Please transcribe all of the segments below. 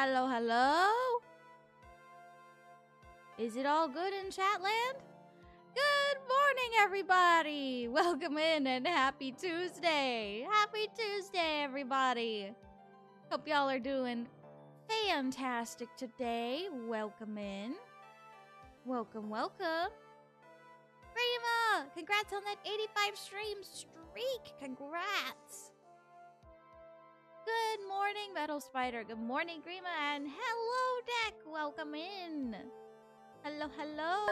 Hello, hello. Is it all good in Chatland? Good morning, everybody. Welcome in and happy Tuesday. Happy Tuesday, everybody. Hope y'all are doing fantastic today. Welcome in. Welcome, welcome. Rima, congrats on that 85 stream streak. Congrats. Good morning, Metal Spider. Good morning, Grima. And hello, Deck. Welcome in. Hello, hello.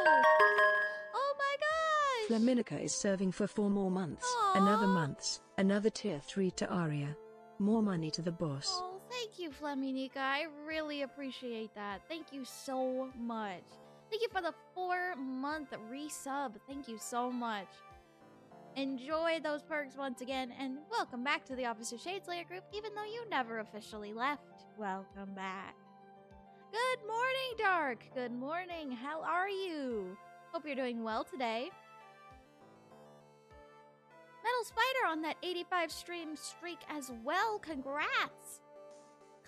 Oh my gosh. Flaminica is serving for four more months. Another months. Another tier 3 to Aria. More money to the boss. Oh, thank you, Flaminica. I really appreciate that. Thank you so much. Thank you for the four month resub. Thank you so much. Enjoy those perks once again, and welcome back to the Officer Shadeslayer group, even though you never officially left. Welcome back. Good morning, Dark. Good morning. How are you? Hope you're doing well today. Metal Spider on that 85 stream streak as well. Congrats!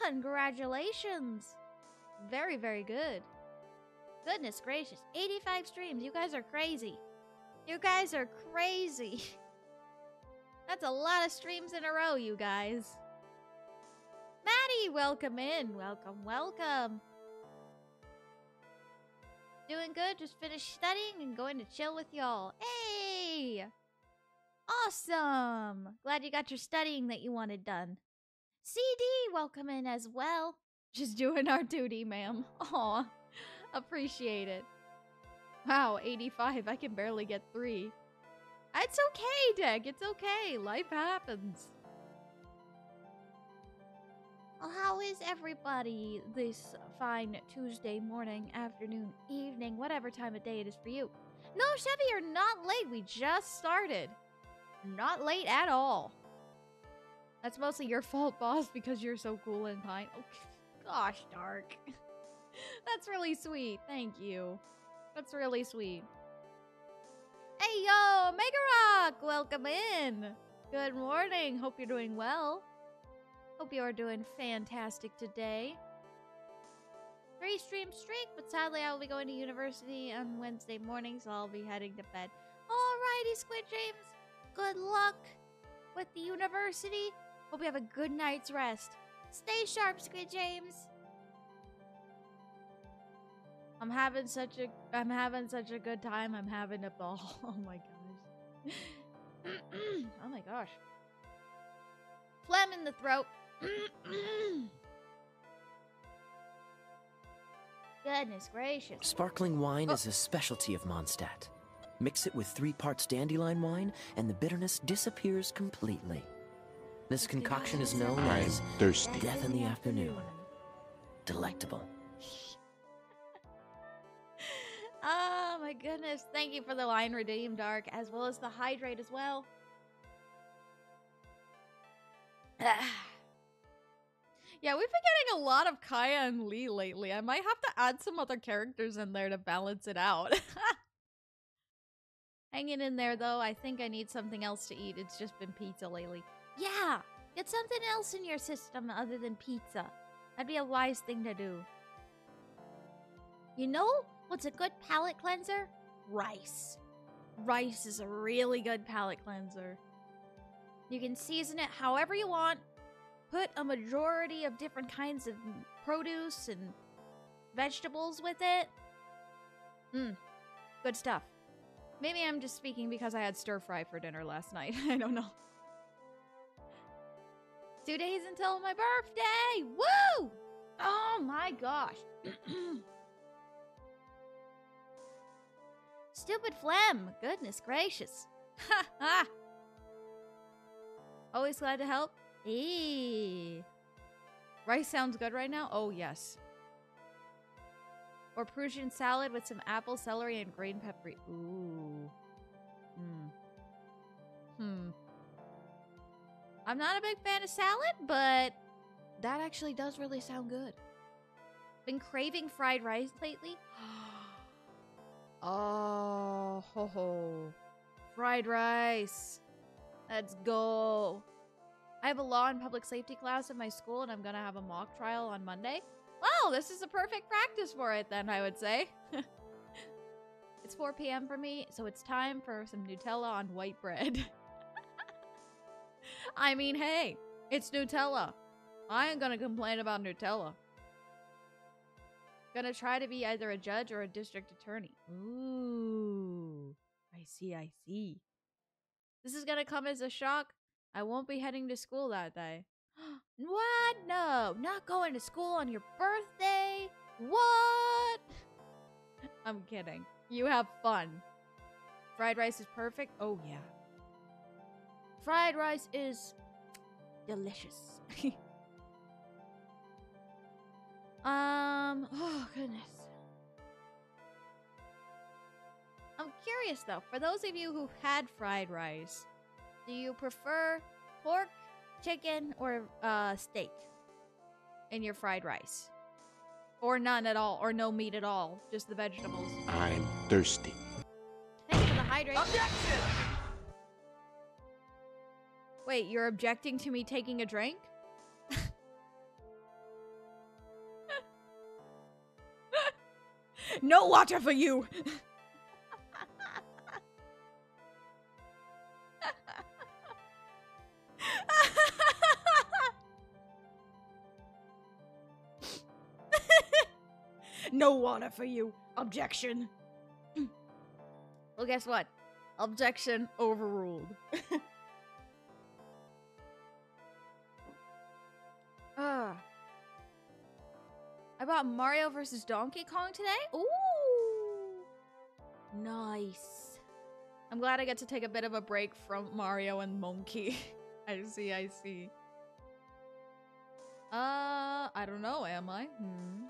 Congratulations! Very, very good. Goodness gracious. 85 streams. You guys are crazy. You guys are crazy. That's a lot of streams in a row, you guys. Maddie, welcome in. Welcome, welcome. Doing good. Just finished studying and going to chill with y'all. Hey! Awesome! Glad you got your studying that you wanted done. CD, welcome in as well. Just doing our duty, ma'am. Aw, appreciate it. Wow, 85. I can barely get three. It's okay, Deck. It's okay. Life happens. Well, how is everybody this fine Tuesday morning, afternoon, evening, whatever time of day it is for you? No, Chevy, you're not late. We just started. Not late at all. That's mostly your fault, boss, because you're so cool and kind. Oh, gosh, Dark. That's really sweet. Thank you. That's really sweet. Hey, yo, Mega Rock! Welcome in. Good morning. Hope you're doing well. Hope you are doing fantastic today. Three stream streak, but sadly I will be going to university on Wednesday morning, so I'll be heading to bed. Alrighty, Squid James. Good luck with the university. Hope you have a good night's rest. Stay sharp, Squid James. I'm having such a I'm having such a good time. I'm having a ball. Oh my gosh. oh my gosh. Phlegm in the throat. Goodness gracious. Sparkling wine Oh. is a specialty of Mondstadt. Mix it with three parts dandelion wine, and the bitterness disappears completely. This concoction is known I'm as thirsty. Death in the Afternoon. Delectable. Oh my goodness. Thank you for the line redeem, Dark, as well as the hydrate as well. yeah, we've been getting a lot of Kaeya and Lee lately. I might have to add some other characters in there to balance it out. Hanging in there though, I think I need something else to eat. It's just been pizza lately. Yeah, get something else in your system other than pizza. That'd be a wise thing to do. You know what's a good palate cleanser? Rice. Rice is a really good palate cleanser. You can season it however you want. Put a majority of different kinds of produce and vegetables with it. Mmm. Good stuff. Maybe I'm just speaking because I had stir fry for dinner last night. I don't know. Two days until my birthday! Woo! Oh my gosh. Stupid phlegm. Goodness gracious. Ha ha. Always glad to help. Eee. Rice sounds good right now? Oh, yes. Or Prussian salad with some apple, celery, and green pepper. Ooh. Hmm. Hmm. I'm not a big fan of salad, but that actually does really sound good. Been craving fried rice lately. oh, ho ho. Fried rice. Let's go. I have a law and public safety class at my school, and I'm gonna have a mock trial on Monday. Well, this is a perfect practice for it then, I would say. it's 4 p.m. for me, so it's time for some Nutella on white bread. I mean, hey, it's Nutella. I ain't gonna complain about Nutella. Gonna try to be either a judge or a district attorney. Ooh. I see, I see. This is gonna come as a shock. I won't be heading to school that day. what? No, not going to school on your birthday? What? I'm kidding. You have fun. Fried rice is perfect? Oh, yeah. Fried rice is delicious. um, oh, goodness. I'm curious though, for those of you who had fried rice, do you prefer pork, chicken, or uh, steak in your fried rice? Or none at all, or no meat at all, just the vegetables? I'm thirsty. Thanks for the hydration. Objection! Wait, you're objecting to me taking a drink? No water for you! no water for you. Objection. well, guess what? Objection overruled. Ah. I bought Mario vs. Donkey Kong today. Ooh. Nice. I'm glad I get to take a bit of a break from Mario and Monkey. I see, I see. Uh, I don't know, am I? Hmm.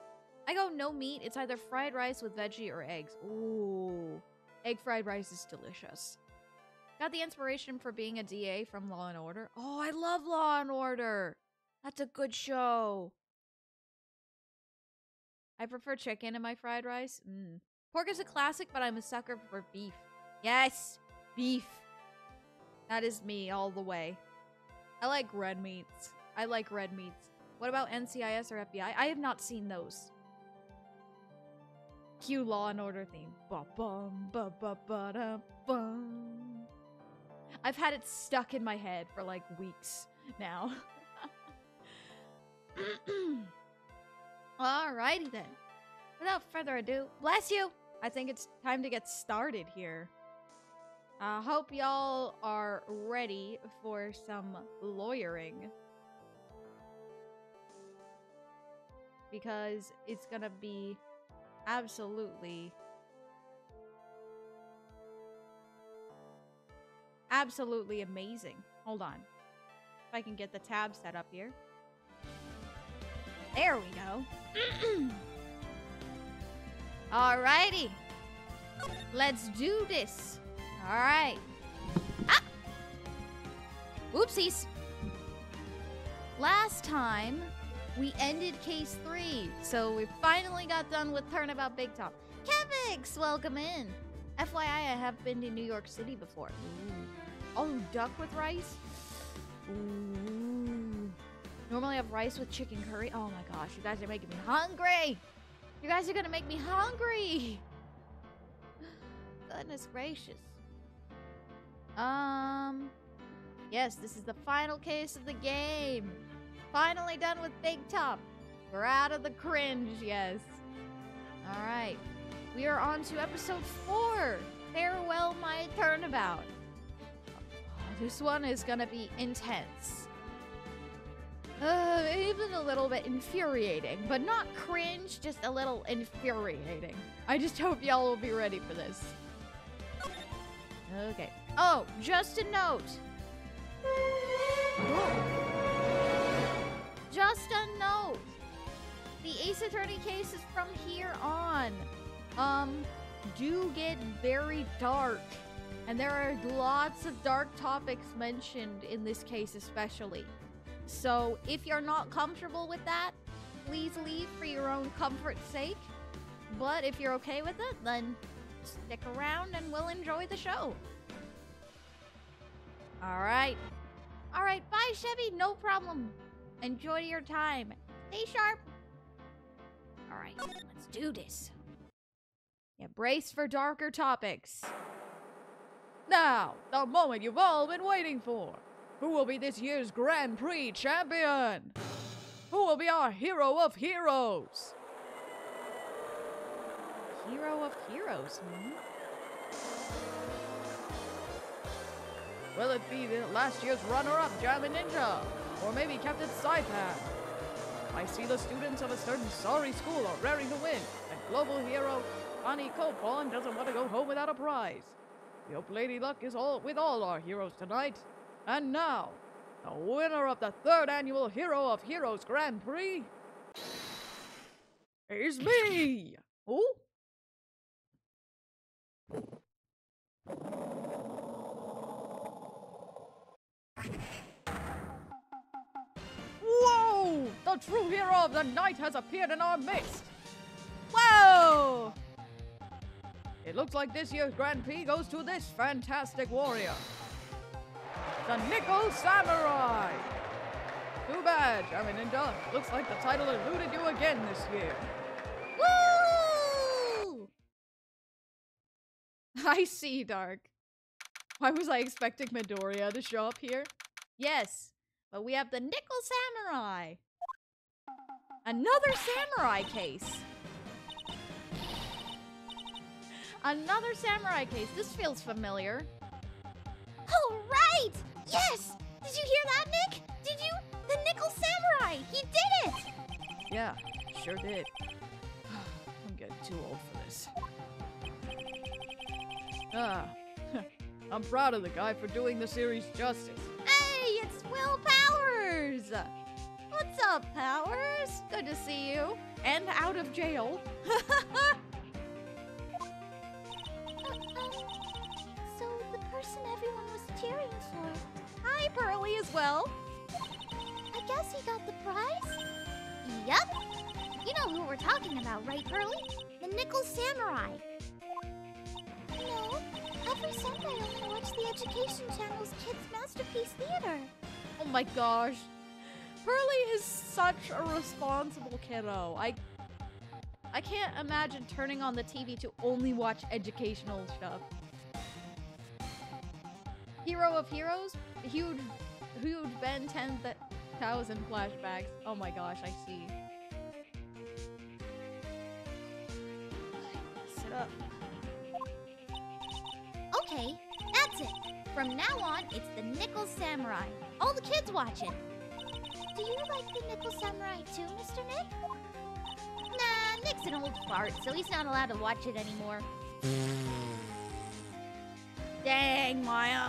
I go no meat. It's either fried rice with veggie or eggs. Ooh. Egg fried rice is delicious. Got the inspiration for being a DA from Law and Order. Oh, I love Law and Order. That's a good show. I prefer chicken in my fried rice. Mm. Pork is a classic, but I'm a sucker for beef. Yes, beef. That is me all the way. I like red meats. I like red meats. What about NCIS or FBI? I have not seen those. Cue Law and Order theme. Ba bum ba ba ba da bum. I've had it stuck in my head for like weeks now. Alrighty then. Without further ado, bless you. I think it's time to get started here. I hope y'all are ready for some lawyering. Because it's gonna be absolutely absolutely amazing. Hold on. If I can get the tab set up here. There we go. Alrighty. Let's do this. Alright. Ah! Oopsies. Last time, we ended case three, so we finally got done with Turnabout Big Top. Kevix, welcome in. FYI, I have been to New York City before. Ooh. Oh, duck with rice? Ooh. Normally I have rice with chicken curry. Oh my gosh, you guys are making me hungry. You guys are gonna make me hungry. Goodness gracious. Um, yes, this is the final case of the game. Finally done with Big Top. We're out of the cringe, yes. All right. We are on to episode four. Farewell, my turnabout. This one is gonna be intense. Uh, even a little bit infuriating, but not cringe, just a little infuriating. I just hope y'all will be ready for this. Okay. Oh, just a note. Just a note. The Ace Attorney case is from here on, um, do get very dark. And there are lots of dark topics mentioned in this case, especially. So if you're not comfortable with that, please leave for your own comfort's sake. But if you're okay with it, then stick around and we'll enjoy the show. All right. All right, bye, Chevy. No problem. Enjoy your time. Stay sharp. All right, let's do this. Yeah, brace for darker topics. Now, the moment you've all been waiting for. Who will be this year's Grand Prix champion? Who will be our hero of heroes? Hero of heroes, hmm? Will it be the last year's runner-up, Jammin Ninja? Or maybe Captain Saipan? I see the students of a certain sorry school are raring to win, and global hero Connie Copon doesn't want to go home without a prize. We hope Lady Luck is all with all our heroes tonight. And now, the winner of the third annual Hero of Heroes Grand Prix is me! Oh? Whoa! The true hero of the night has appeared in our midst! Whoa! It looks like this year's Grand Prix goes to this fantastic warrior. The Nickel Samurai! Too bad, Jammin Ninja. Looks like the title eluded you again this year. Woo! I see, Dark. Why was I expecting Midoriya to show up here? Yes, but we have the Nickel Samurai. Another samurai case. Another samurai case. This feels familiar. Oh, right! Yes! Did you hear that, Nick? Did you? The Nickel Samurai! He did it! Yeah, sure did. I'm getting too old for this. Ah, I'm proud of the guy for doing the series justice. Hey, it's Will Powers! What's up, Powers? Good to see you. And out of jail. person everyone was cheering for. Hi, Pearly, as well. I guess he got the prize? Yup. You know who we're talking about, right, Pearly? The Nickel Samurai. No, every Sunday I only watch the Education Channel's Kids Masterpiece Theater. Oh my gosh. Pearly is such a responsible kiddo. I I can't imagine turning on the TV to only watch educational stuff. Hero of Heroes? Huge huge Ben 10,000 flashbacks. Oh my gosh, I see. Sit up. Okay, that's it. From now on, it's the Nickel Samurai. All the kids watch it. Do you like the Nickel Samurai too, Mr. Nick? Nah, Nick's an old fart, so he's not allowed to watch it anymore. Dang, Maya.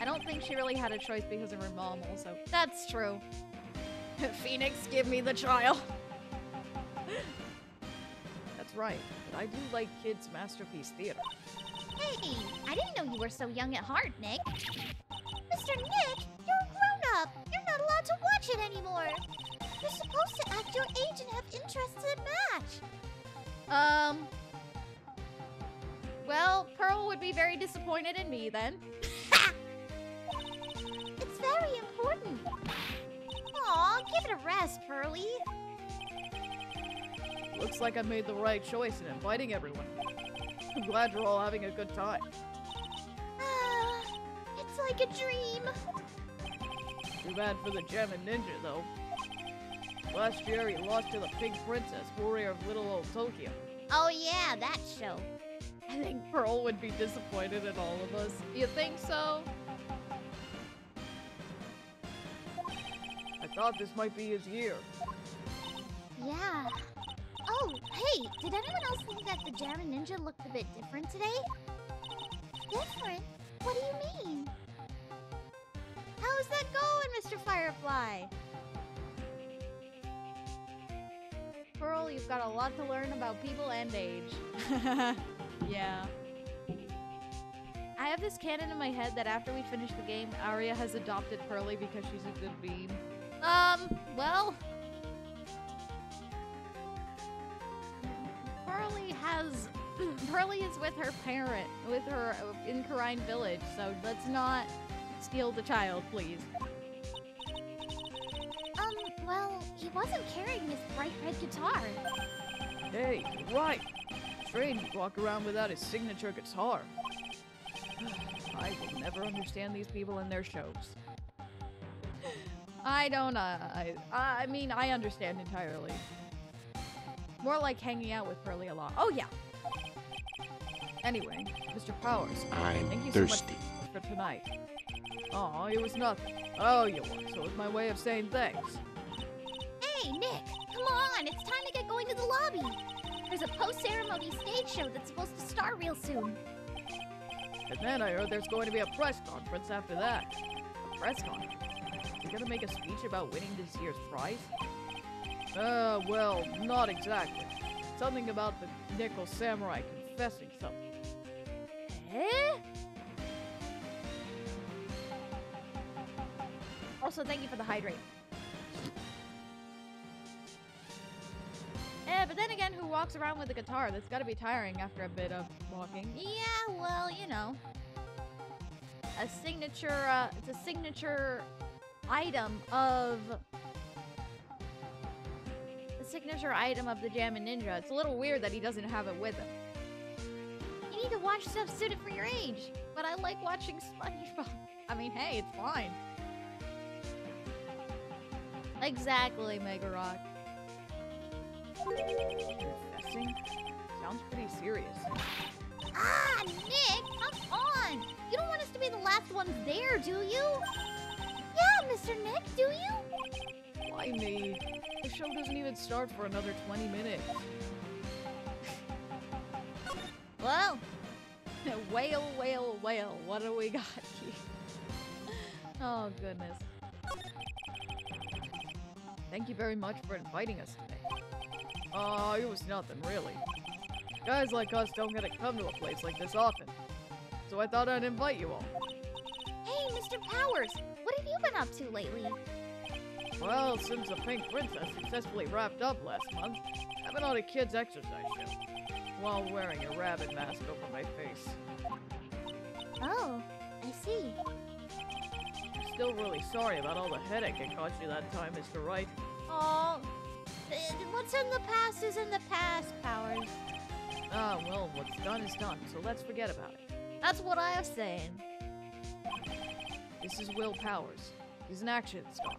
I don't think she really had a choice because of her mom also. That's true. Phoenix, give me the child. That's right, but I do like Kids Masterpiece Theater. Hey, I didn't know you were so young at heart, Nick. Mr. Nick, you're a grown up. You're not allowed to watch it anymore. You're supposed to act your age and have interests that match. Um. Well, Pearl would be very disappointed in me then. Important. Aw, give it a rest, Pearly. Looks like I made the right choice in inviting everyone. I'm glad you're all having a good time. Ah, it's like a dream. Too bad for the Jammin' Ninja, though. Last year, he lost to the Pink Princess, warrior of Little Old Tokyo. Oh yeah, that show. I think Pearl would be disappointed in all of us. You think so? Thought this might be his year. Yeah. Oh, hey, did anyone else think that the Jammin' Ninja looked a bit different today? Different? What do you mean? How's that going, Mr. Firefly? Pearl, you've got a lot to learn about people and age. yeah. I have this canon in my head that after we finish the game, Arya has adopted Pearly because she's a good bean. Um, well, Pearly has Pearly is with her parent, with her uh, in Kurain Village. So let's not steal the child, please. Um, Well, he wasn't carrying his bright red guitar. Hey, you're right. Strange he'd walk around without his signature guitar. I will never understand these people and their shows. I don't, uh, I, I mean, I understand entirely. More like hanging out with Pearly a lot. Oh, yeah. Anyway, Mr. Powers, I'm you thirsty. so much for tonight. Oh, it was nothing. Oh, you were, so it was my way of saying thanks. Hey, Nick, come on, it's time to get going to the lobby. There's a post-ceremony stage show that's supposed to start real soon. And then I heard there's going to be a press conference after that. A press conference? You gonna make a speech about winning this year's prize? Uh, well, not exactly. Something about the Nickel Samurai confessing something. Eh? Also, thank you for the hydrate. Eh, but then again, who walks around with a guitar? That's gotta be tiring after a bit of walking. Yeah, well, you know. A signature, uh, it's a signature item of... The signature item of the Jammin' Ninja. It's a little weird that he doesn't have it with him. You need to watch stuff suited for your age. But I like watching SpongeBob. I mean, hey, it's fine. Exactly, Mega Rock. Confessing? Sounds pretty serious. Ah, Nick, come on! You don't want us to be the last ones there, do you? Yeah, Mr. Nick, do you? Why me? The show doesn't even start for another 20 minutes. Well, whale, whale, whale. What do we got here? oh, goodness. Thank you very much for inviting us today. Oh, it was nothing, really. Guys like us don't get to come to a place like this often. So I thought I'd invite you all. Hey, Mr. Powers, what have you been up to lately? Well, since the Pink Princess successfully wrapped up last month, I've been on a kids' exercise show while wearing a rabbit mask over my face. Oh, I see. I'm still really sorry about all the headache I caused you that time, Mr. Wright. Oh, what's in the past is in the past, Powers. Ah, well, what's done is done, so let's forget about it. That's what I was saying. This is Will Powers. He's an action star.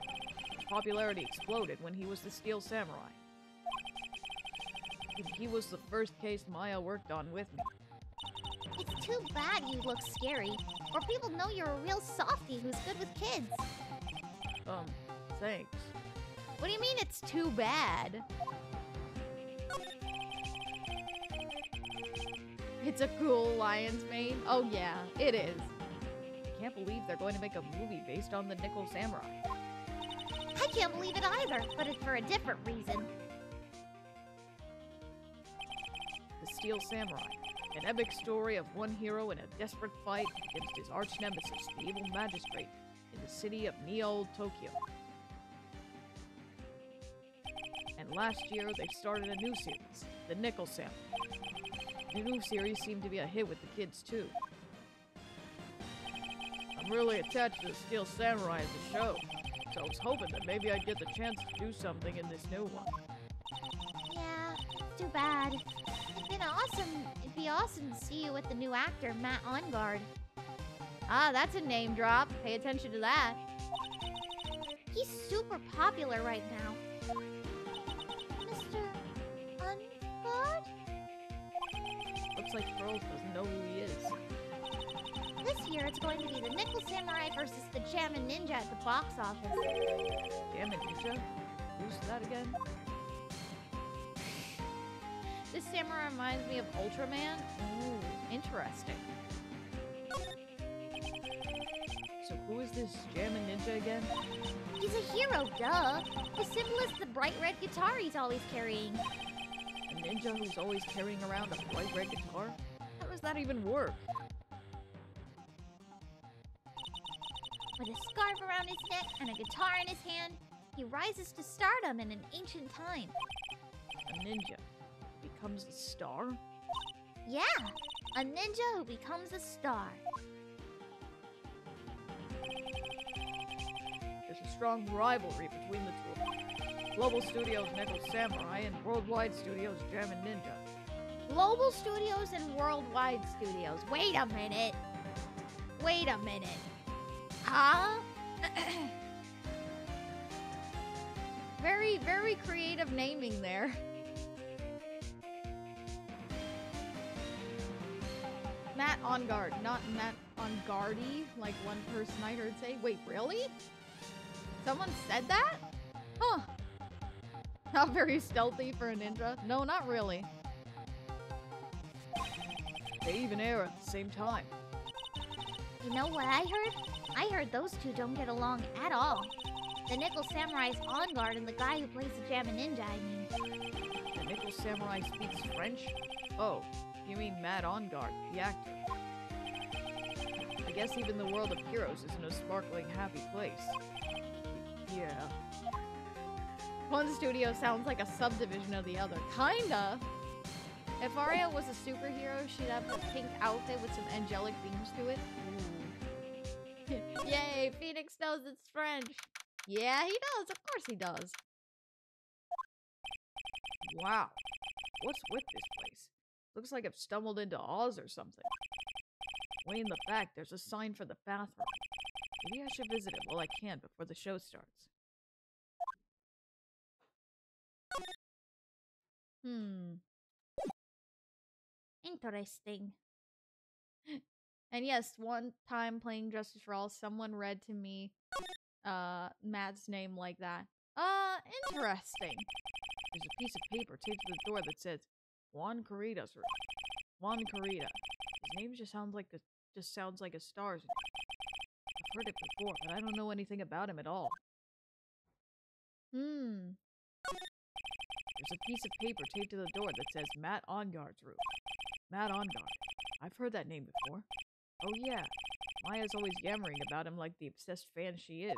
His popularity exploded when he was the Steel Samurai. He- He was the first case Maya worked on with me. It's too bad you look scary, or people know you're a real softie who's good with kids. Um, thanks. What do you mean it's too bad? It's a cool lion's mane. Oh yeah, it is. I can't believe they're going to make a movie based on the Nickel Samurai. I can't believe it either, but it's for a different reason. The Steel Samurai, an epic story of one hero in a desperate fight against his arch nemesis, the evil magistrate, in the city of Neo Tokyo. And last year, they started a new series, the Nickel Samurai. The new series seemed to be a hit with the kids too. Really attached to the Steel Samurai as a show, so I was hoping that maybe I'd get the chance to do something in this new one. Yeah, too bad. It'd been awesome. It'd be awesome to see you with the new actor, Matt Engarde. Ah, that's a name drop. Pay attention to that. He's super popular right now. Mr. Engarde? Looks like Pearls doesn't know who he is. This year it's going to be the Nickel Samurai versus the Jammin' Ninja at the box office. Jammin', Ninja. Who's that again? This samurai reminds me of Ultraman. Ooh, interesting. So who is this Jammin' Ninja again? He's a hero, duh. The symbol is the bright red guitar he's always carrying. A ninja who's always carrying around a bright red guitar? How does that even work? With a scarf around his neck and a guitar in his hand, he rises to stardom in an ancient time. A ninja becomes a star? Yeah, a ninja who becomes a star. there's a strong rivalry between the two. Global Studios Nickel Samurai and Worldwide Studios Jammin' Ninja. Global Studios and Worldwide Studios. Wait a minute. Wait a minute. Huh? very, very creative naming there. Matt on guard, not Matt on guardy, like one person I heard say. Wait, really? Someone said that? Huh. Not very stealthy for a ninja. No, not really. They even air at the same time. You know what I heard? I heard those two don't get along at all. The Nickel Samurai's Engarde and the guy who plays the Jammin' Ninja, I mean. The Nickel Samurai speaks French? Oh, you mean Matt Engarde, the actor. I guess even the world of heroes isn't a sparkling, happy place. Yeah. One studio sounds like a subdivision of the other. Kinda. If Aria was a superhero, she'd have a pink outfit with some angelic beams to it. Yay, Phoenix knows it's French. Yeah, he does. Of course he does. Wow. What's with this place? Looks like I've stumbled into Oz or something. Way in the back, there's a sign for the bathroom. Maybe I should visit it while I can before the show starts. Hmm. Interesting. And yes, one time playing Justice for All, someone read to me uh Matt's name like that. Uh, interesting. There's a piece of paper taped to the door that says Juan Corrida's room. Juan Corrida. His name just sounds like a just sounds like a star's name. I've heard it before, but I don't know anything about him at all. Hmm. There's a piece of paper taped to the door that says Matt Engarde's room. Matt Engarde. I've heard that name before. Oh yeah, Maya's always yammering about him like the obsessed fan she is.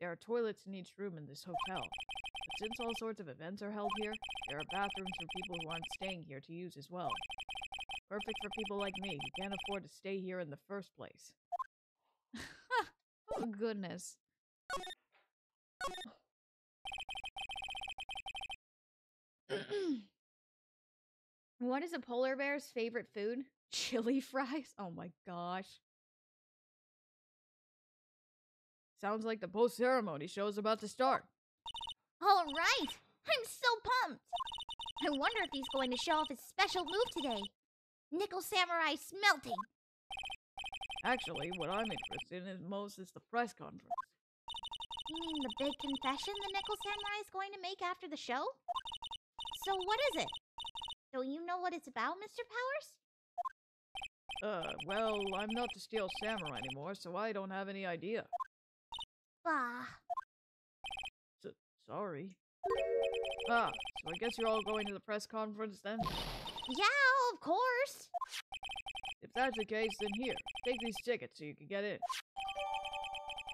There are toilets in each room in this hotel. But since all sorts of events are held here, there are bathrooms for people who aren't staying here to use as well. Perfect for people like me who can't afford to stay here in the first place. Oh goodness. What is a polar bear's favorite food? Chili fries? Oh my gosh. Sounds like the post ceremony show is about to oh. start. All right. I'm so pumped. I wonder if he's going to show off his special move today. Nickel Samurai smelting. Actually, what I'm interested in most is the press conference. You mean the big confession the Nickel Samurai is going to make after the show? So what is it? Don't you know what it's about, Mr. Powers? Uh, well, I'm not the Steel Samurai anymore, so I don't have any idea. Bah. Sorry. Ah, so I guess you're all going to the press conference then? Yeah, of course. If that's the case, then here, take these tickets so you can get in.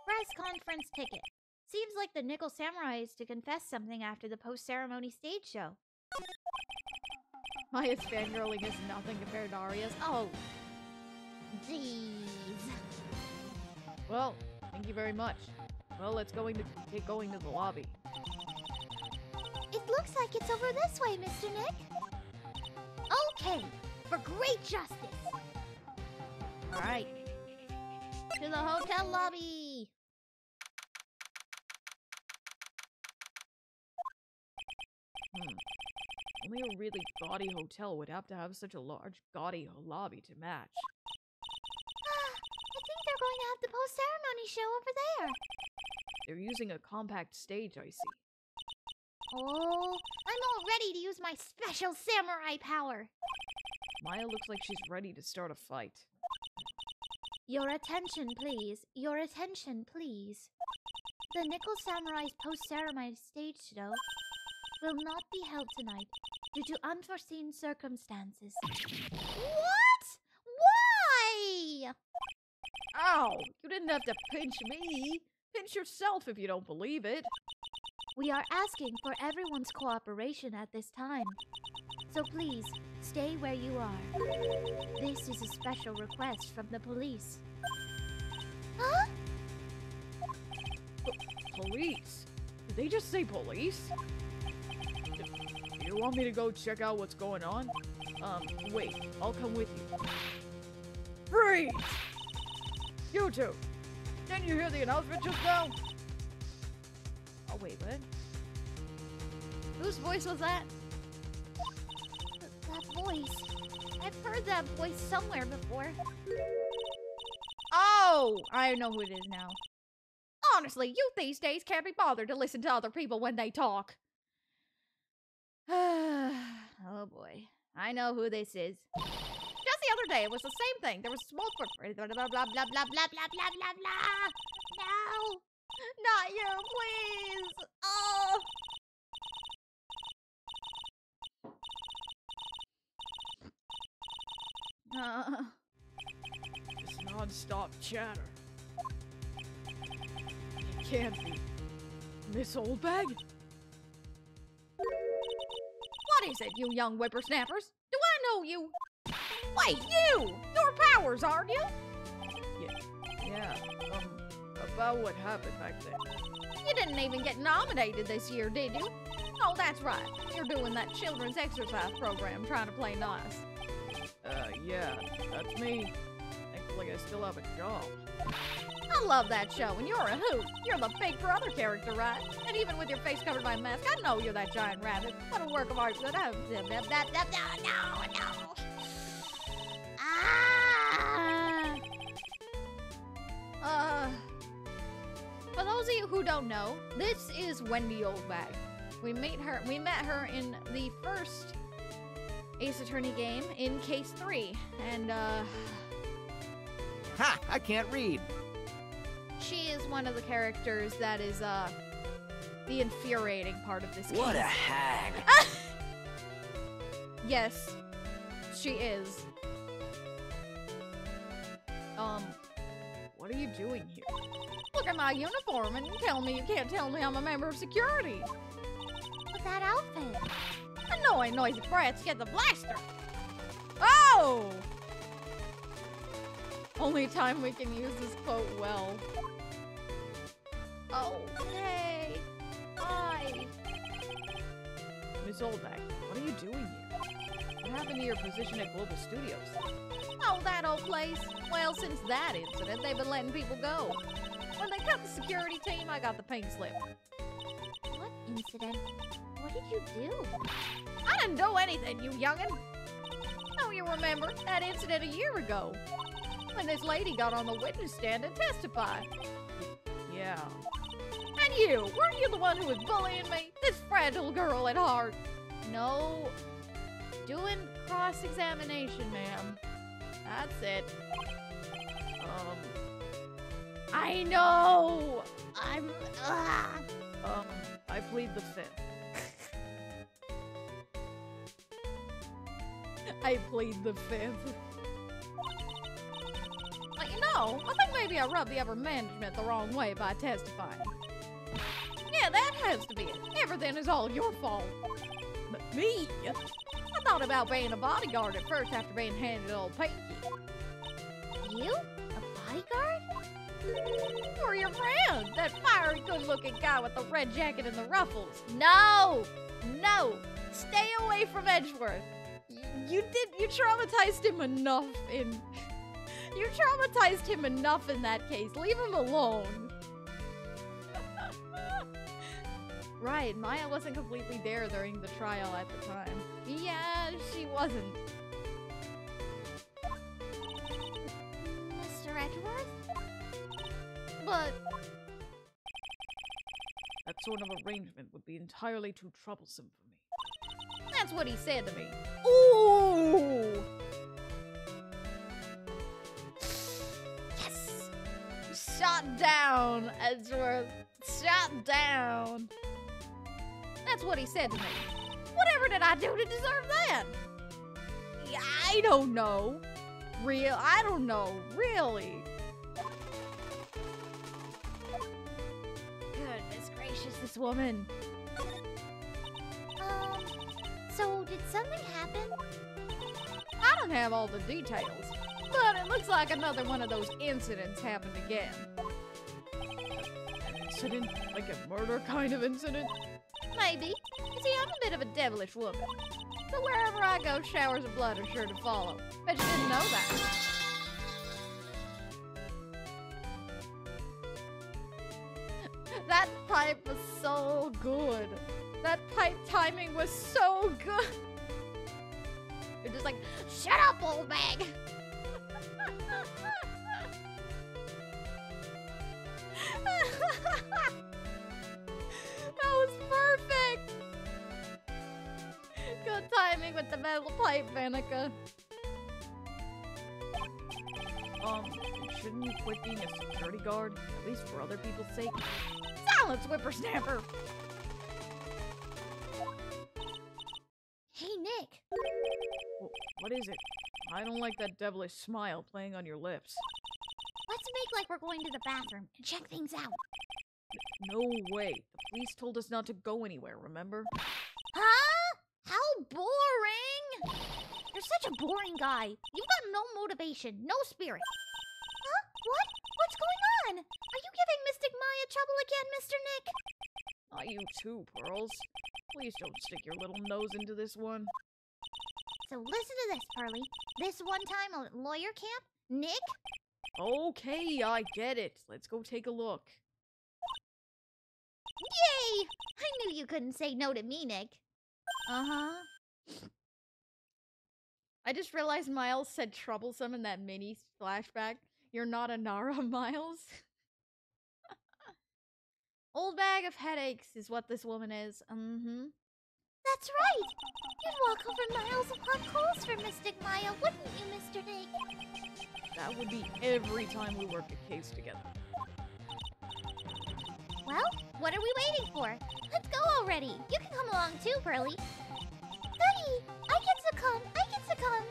Press conference ticket. Seems like the Nickel Samurai is to confess something after the post-ceremony stage show. Maya's fangirling is nothing compared to Aria's. Oh. Jeez. Well, thank you very much. Well, let's going to get going to the lobby. It looks like it's over this way, Mr. Nick. Okay, for great justice. All right. To the hotel lobby. Hmm. Only a really gaudy hotel would have to have such a large, gaudy lobby to match. Ah, I think they're going to have the post-ceremony show over there. They're using a compact stage, I see. Oh, I'm all ready to use my special samurai power. Maya looks like she's ready to start a fight. Your attention, please. Your attention, please. The Nickel Samurai's post-ceremony stage show will not be held tonight due to unforeseen circumstances. What? Why? Ow! You didn't have to pinch me! Pinch yourself if you don't believe it! We are asking for everyone's cooperation at this time. So please, stay where you are. This is a special request from the police. Huh? Police? Did they just say police? You want me to go check out what's going on? Um, wait, I'll come with you. Freeze! You two! Didn't you hear the announcement just now? Oh, wait, what? Whose voice was that? Th- that voice. I've heard that voice somewhere before. Oh! I know who it is now. Honestly, youth these days can't be bothered to listen to other people when they talk. Oh boy. I know who this is. Just the other day, it was the same thing. There was smoke for blah blah blah blah blah blah blah blah blah blah blah. No, not you, please. Oh. Uh, This non-stop chatter. It can't be. Miss Oldbag? What is it, you young whippersnappers? Do I know you? Wait, you! Your powers, aren't you? Yeah, um, about what happened back then. You didn't even get nominated this year, did you? Oh, that's right. You're doing that children's exercise program trying to play nice. Uh, yeah, that's me. Thankfully, I still have a job. I love that show, and you're a hoot. You're the Big Brother character, right? And even with your face covered by a mask, I know you're that giant rabbit. What a work of art. That, that, that, no, no. Ah! Uh, for those of you who don't know, this is Wendy Oldbag. We meet her. We met her in the first Ace Attorney game in Case Three, and uh, Ha! I can't read. She is one of the characters that is uh the infuriating part of this game. What a hag! yes, she is. Um, What are you doing here? look at my uniform and tell me you can't tell me I'm a member of security. With that outfit. Annoying noisy brats get the blaster. Oh! Only time we can use this quote well. Okay. Bye. Miss Oldbag, what are you doing here? What happened to your position at Global Studios? Oh, that old place. Well, since that incident, they've been letting people go. When they cut the security team, I got the pink slip. What incident? What did you do? I didn't do anything, you youngin'. Oh, you remember that incident a year ago when this lady got on the witness stand and testified. Yeah. And you, weren't you the one who was bullying me? This fragile girl at heart. No, doing cross examination, ma'am. That's it. Um, I know. I'm. ah. um, I plead the fifth. I plead the fifth. But you know, I think maybe I rubbed the upper management the wrong way by testifying. Yeah, that has to be it. Everything is all your fault. But me? I thought about being a bodyguard at first after being handed old Pinky. You? A bodyguard? Or your friend, that fiery good-looking guy with the red jacket and the ruffles. No! No! Stay away from Edgeworth. Y- You did, you traumatized him enough in... You traumatized him enough in that case. Leave him alone. Right, Maya wasn't completely there during the trial at the time. Yeah, she wasn't. Mr. Edgeworth? But That sort of arrangement would be entirely too troublesome for me. that's what he said to me. Ooh! Yes! Shot down, Edgeworth. Shot down. That's what he said to me. Whatever did I do to deserve that? I don't know. Real, I don't know. Really. Goodness gracious, this woman. Um, so did something happen I don't have all the details, but it looks like another one of those incidents happened again. Incident? Like a murder kind of incident? Maybe. You see, I'm a bit of a devilish woman. So wherever I go, showers of blood are sure to follow. Bet you didn't know that. that pipe was so good. That pipe timing was so good. You're just like, shut up, old bag. that was perfect. Good timing with the metal pipe, Vanica. Um, shouldn't you quit being a security guard? At least for other people's sake? Silence, whippersnapper. Hey, Nick. What is it? I don't like that devilish smile playing on your lips. Like we're going to the bathroom and check things out. No way. The police told us not to go anywhere, remember? Huh? How boring! You're such a boring guy. You've got no motivation, no spirit. Huh? What? What's going on? Are you giving Mystic Maya trouble again, Mr. Nick? Not you too, Pearls. Please don't stick your little nose into this one. So listen to this, Pearly. This one time at lawyer camp, Nick Okay, I get it. Let's go take a look. Yay! I knew you couldn't say no to me, Nick. Uh huh. I just realized Miles said troublesome in that mini flashback. You're not a Nara, Miles. Old bag of headaches is what this woman is. Mm hmm. That's right! You'd walk over miles of hot coals for Mystic Maya, wouldn't you, Mr. Nick? That would be every time we worked a case together. Well, what are we waiting for? Let's go already. You can come along too, Pearly. Goody! I get to come. I get to come.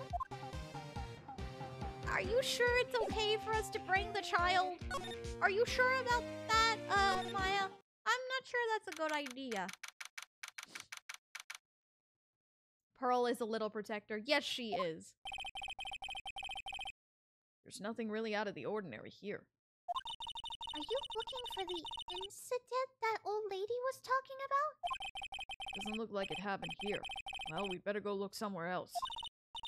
Are you sure it's okay for us to bring the child? Are you sure about that, uh, Maya? I'm not sure that's a good idea. Pearl is a little protector. Yes, she is. There's nothing really out of the ordinary here. Are you looking for the incident that old lady was talking about? Doesn't look like it happened here. Well, we better go look somewhere else.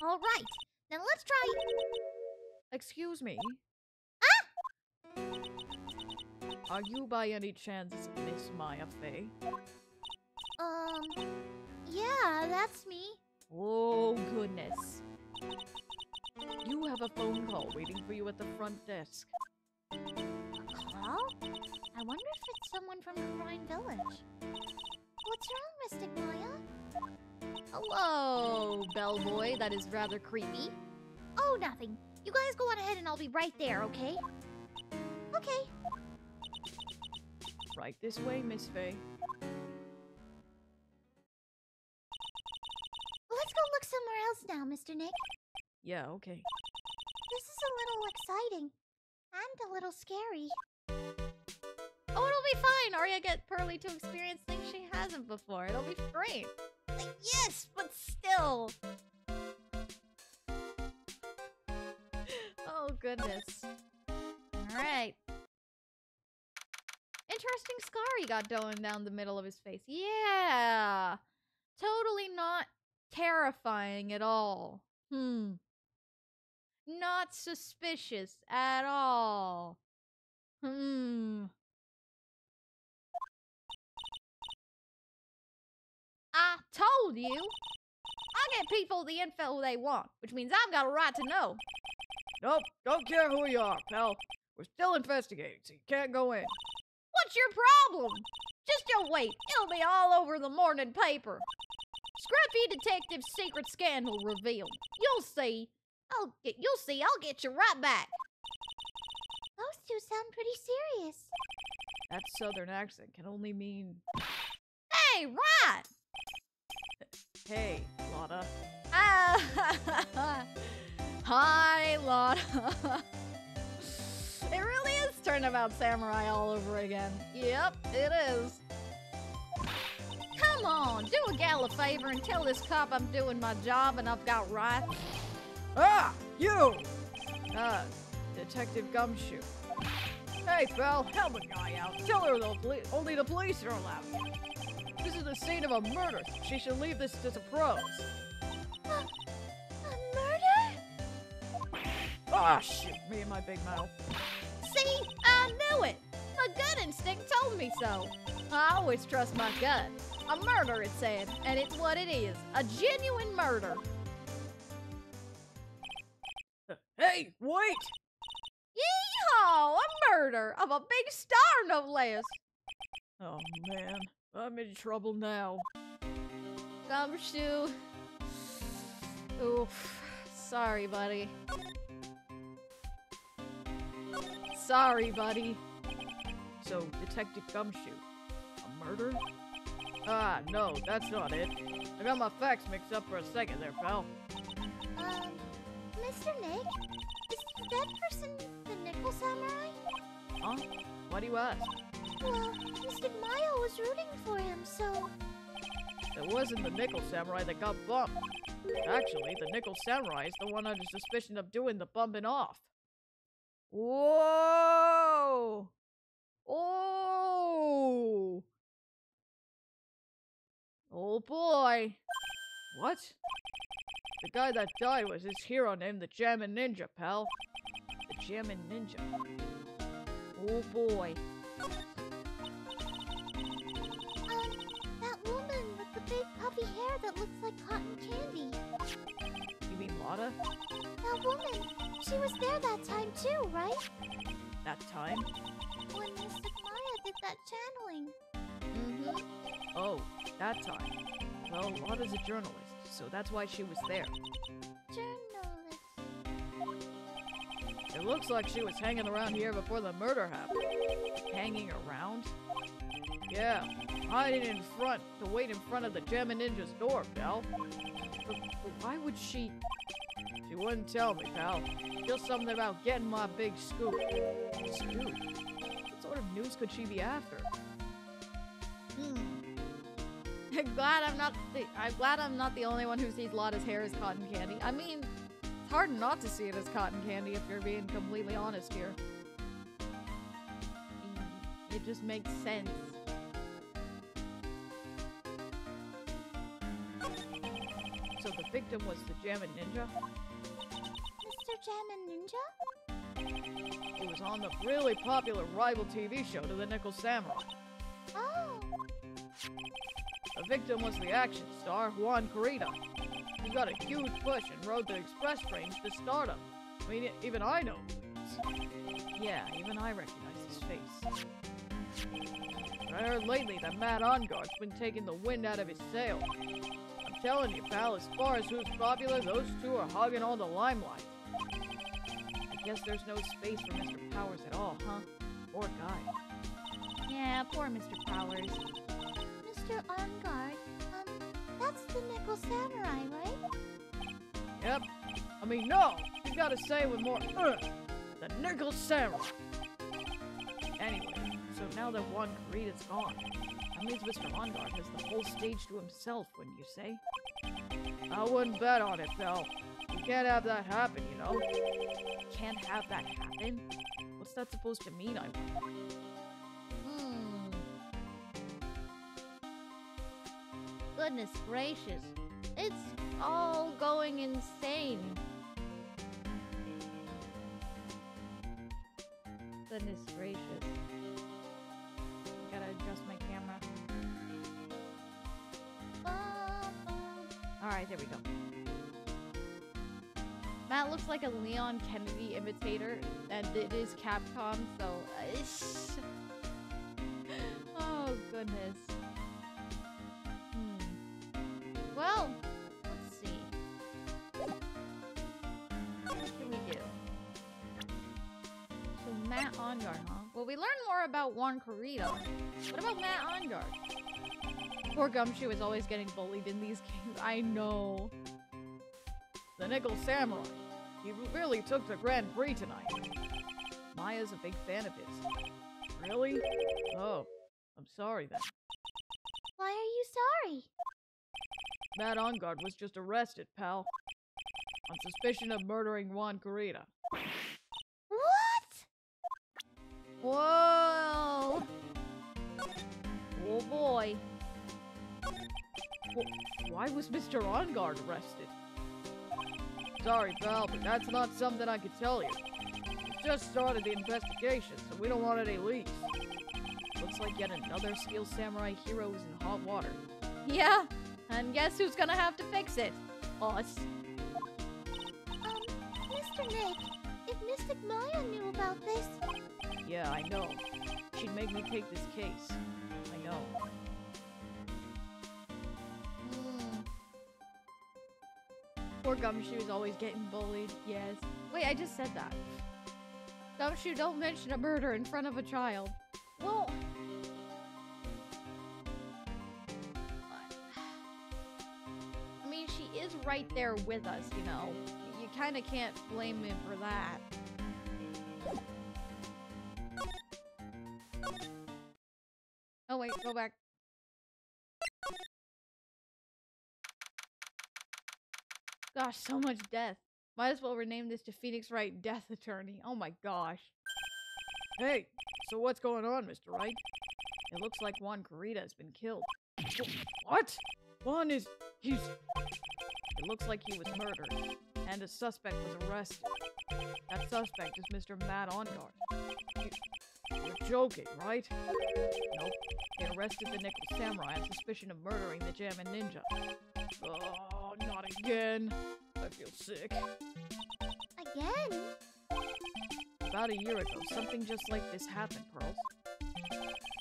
All right, then let's try. Excuse me. Ah! Are you by any chance Miss Maya Fey? Um, yeah, that's me. Oh, goodness. You have a phone call waiting for you at the front desk. A Call? I wonder if it's someone from Kurain Village. What's wrong, Mystic Maya? Hello, bellboy. That is rather creepy. Oh, nothing. You guys go on ahead and I'll be right there, okay? Okay. Right this way, Miss Fey. Let's go look somewhere else now, Mr. Nick. Yeah, okay. This is a little exciting. And a little scary. Oh, it'll be fine. Arya get Pearly to experience things she hasn't before. It'll be great. Like, yes, but still. oh, goodness. Alright. Interesting scar he got going down the middle of his face. Yeah. Totally not terrifying at all. Hmm. Not suspicious at all. Hmm. I told you. I get people the info they want, which means I've got a right to know. Nope, don't care who you are, pal. We're still investigating, so you can't go in. What's your problem? Just you wait. It'll be all over the morning paper. Scruffy detective's secret scandal revealed. You'll see. I'll get. You'll see. I'll get you right back. Those two sound pretty serious. That southern accent can only mean, Hey, right. hey, Lotta. Ah, hi, Lotta. it really is Turnabout Samurai all over again. Yep, it is. Come on, do a gal a favor and tell this cop I'm doing my job and I've got rights. Ah, you! Ah, Detective Gumshoe. Hey, pal, help a guy out. Tell her the poli- only the police are allowed. This is the scene of a murder. She should leave this to the pros. A murder? Ah, shoot, me and my big mouth. See, I knew it. My gut instinct told me so. I always trust my gut. A murder, it said, and it's what it is. A genuine murder. Hey, wait! Yeehaw! A murder of a big star, no less. Oh man, I'm in trouble now. Gumshoe. Oof. Sorry, buddy. Sorry, buddy. So, Detective Gumshoe, a murder? Ah, no, that's not it. I got my facts mixed up for a second there, pal. Um, Mr. Nick? Is that person the Nickel Samurai? Huh? Why do you ask? Well, Mr. Mayo was rooting for him, so. It wasn't the Nickel Samurai that got bumped. Actually, the Nickel Samurai is the one under suspicion of doing the bumping off. Whoa! Oh! Oh boy! What? The guy that died was his hero named the Jammin' Ninja, pal. The Jammin' Ninja. Oh boy. Um, that woman with the big puffy hair that looks like cotton candy. You mean Lotta? That woman, she was there that time too, right? That time? When Mystic Maya did that channeling. Mm-hmm. Oh, that time. Well, Lotta's a journalist, so that's why she was there. Journalist. It looks like she was hanging around here before the murder happened. Hanging around? Yeah, hiding in front to wait in front of the Jammin' Ninja's door, pal. But, but why would she? She wouldn't tell me, pal. Just something about getting my big scoop. Scoop? What sort of news could she be after? Hmm. I'm glad I'm not the I'm glad I'm not the only one who sees Lotta's hair as cotton candy. I mean, it's hard not to see it as cotton candy if you're being completely honest here. Mm, It just makes sense. So the victim was the Jammin' Ninja? Mr. Jammin' Ninja? He was on the really popular rival TV show to the Nickel Samurai. Oh. The victim was the action star Juan Corrida. He got a huge push and rode the express trains to stardom. I mean, even I know. Yeah, even I recognize his face. I heard lately that Matt Engarde's been taking the wind out of his sail. I'm telling you, pal, as far as who's popular, those two are hogging all the limelight. I guess there's no space for Mr. Powers at all, huh? Poor guy. Yeah, poor Mr. Powers. Mr. Engarde, um, that's the Nickel Samurai, right? Yep. I mean, no! You gotta say it with more uh, the Nickel Samurai. Anyway, so now that Juan Corrida's gone, that means Mr. Engarde has the whole stage to himself, wouldn't you say? I wouldn't bet on it, though. You can't have that happen, you know? Can't have that happen? What's that supposed to mean, I wonder? Goodness gracious. It's all going insane. Goodness gracious. Gotta adjust my camera. Alright, there we go. Matt looks like a Leon Kennedy imitator, and it is Capcom, so. oh, goodness. Well, we learned more about Juan Corrida. What about Matt Engarde? Poor Gumshoe is always getting bullied in these games. I know. The Nickel Samurai. He really took the Grand Prix tonight. Maya's a big fan of his. Really? Oh, I'm sorry then. Why are you sorry? Matt Engarde was just arrested, pal. on suspicion of murdering Juan Corrida. What? Whoa! Oh boy. Why was Mr. Engarde arrested? Sorry, pal, but that's not something I could tell you. We just started the investigation, so we don't want any leaks. Looks like yet another Steel Samurai hero is in hot water. Yeah, and guess who's gonna have to fix it? Us. Um, Mr. Nick, if Mystic Maya knew about this, Yeah, I know. She'd make me take this case. I know. Poor Gumshoe's always getting bullied. Yes. Wait, I just said that. Gumshoe, don't mention a murder in front of a child. Well. I mean, she is right there with us, you know. You kind of can't blame him for that. Go back. Gosh, so much death. Might as well rename this to Phoenix Wright Death Attorney. Oh my gosh. Hey, so what's going on, Mr. Wright? It looks like Juan Corrida has been killed. What? Juan is. He's. It looks like he was murdered, and a suspect was arrested. That suspect is Mr. Matt Engarde. Joking, right? Nope. They arrested the Nickel Samurai on suspicion of murdering the Jammin' Ninja. Oh, not again. I feel sick. again? About a year ago, something just like this happened, Pearls.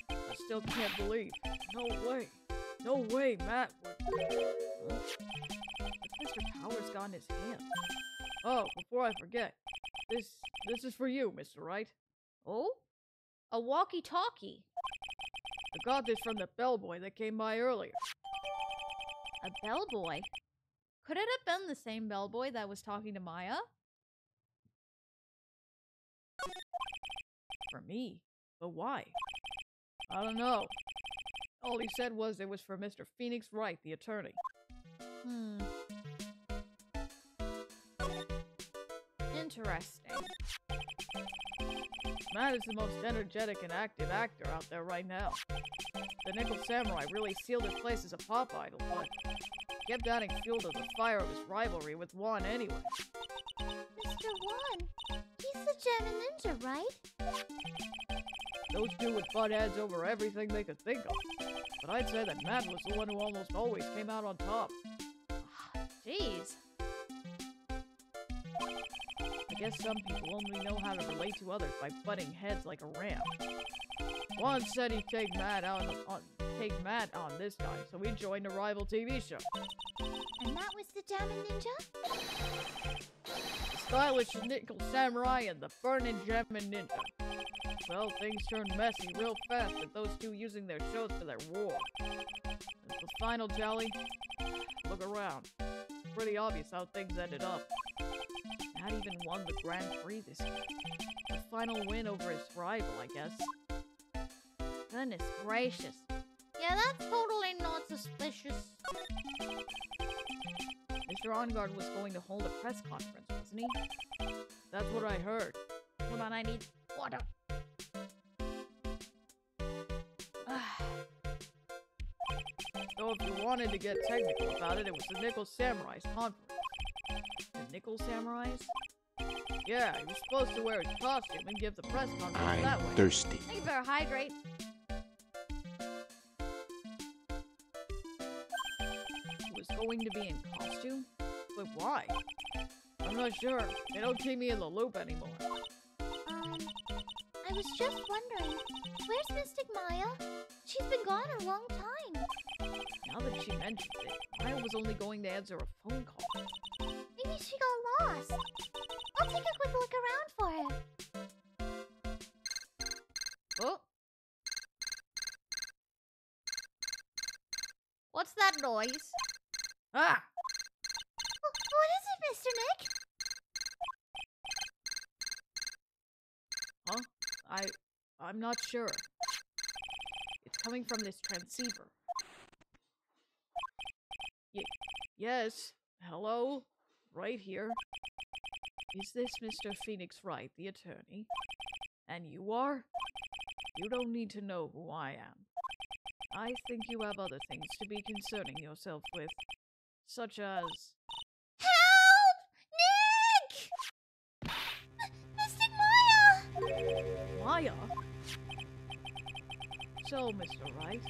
I still can't believe. No way. No way, Matt would. Huh? Mr. Powers got in his hand? Oh, before I forget, this this is for you, Mr. Wright. Oh? A walkie-talkie. I got this from the bellboy that came by earlier. A bellboy? Could it have been the same bellboy that was talking to Maya? For me. But why? I don't know. All he said was it was for Mr. Phoenix Wright, the attorney. Hmm. Interesting. Matt is the most energetic and active actor out there right now. The Nickel Samurai really sealed his place as a pop idol, but kept adding fuel to the fire of his rivalry with Juan anyway. Mr. Juan, he's the Jammin' Ninja, right? Those two would butt heads over everything they could think of. But I'd say that Matt was the one who almost always came out on top. Jeez. I guess some people only know how to relate to others by butting heads like a ram. Juan said he'd take Matt out on take Matt on this time, so we joined a rival TV show. And that was the Jammin' Ninja? The stylish Nickel Samurai and the Burning Jammin' Ninja. Well, things turned messy real fast with those two using their shows for their war. As the final jolly, look around. Pretty obvious how things ended up. Matt even won the Grand Prix this year. The final win over his rival, I guess. Goodness gracious. Yeah, that's totally not suspicious. Mr. Engarde was going to hold a press conference, wasn't he? That's what I heard. Hold on, I need water. So if you wanted to get technical about it, it was the Nickel Samurai's conference. The Nickel Samurais? Yeah, he was supposed to wear his costume and give the press conference that way. I'm thirsty. I think you better hydrate. He was going to be in costume? But why? I'm not sure. They don't keep me in the loop anymore. Um, I was just wondering, where's Mystic Maya? She's been gone a long time. Now that she mentions it, Maya was only going to answer a phone call. Maybe she got lost. I'll take a quick look around for her. Oh, What's that noise? ah! What is it, Mr. Nick? Huh? I... I'm not sure. It's coming from this transceiver. Y- yes? Hello? right here. Is this Mr. Phoenix Wright, the attorney? And you are? You don't need to know who I am. I think you have other things to be concerning yourself with, such as. Help! Nick! Mystic Maya! Maya? So, Mr. Wright,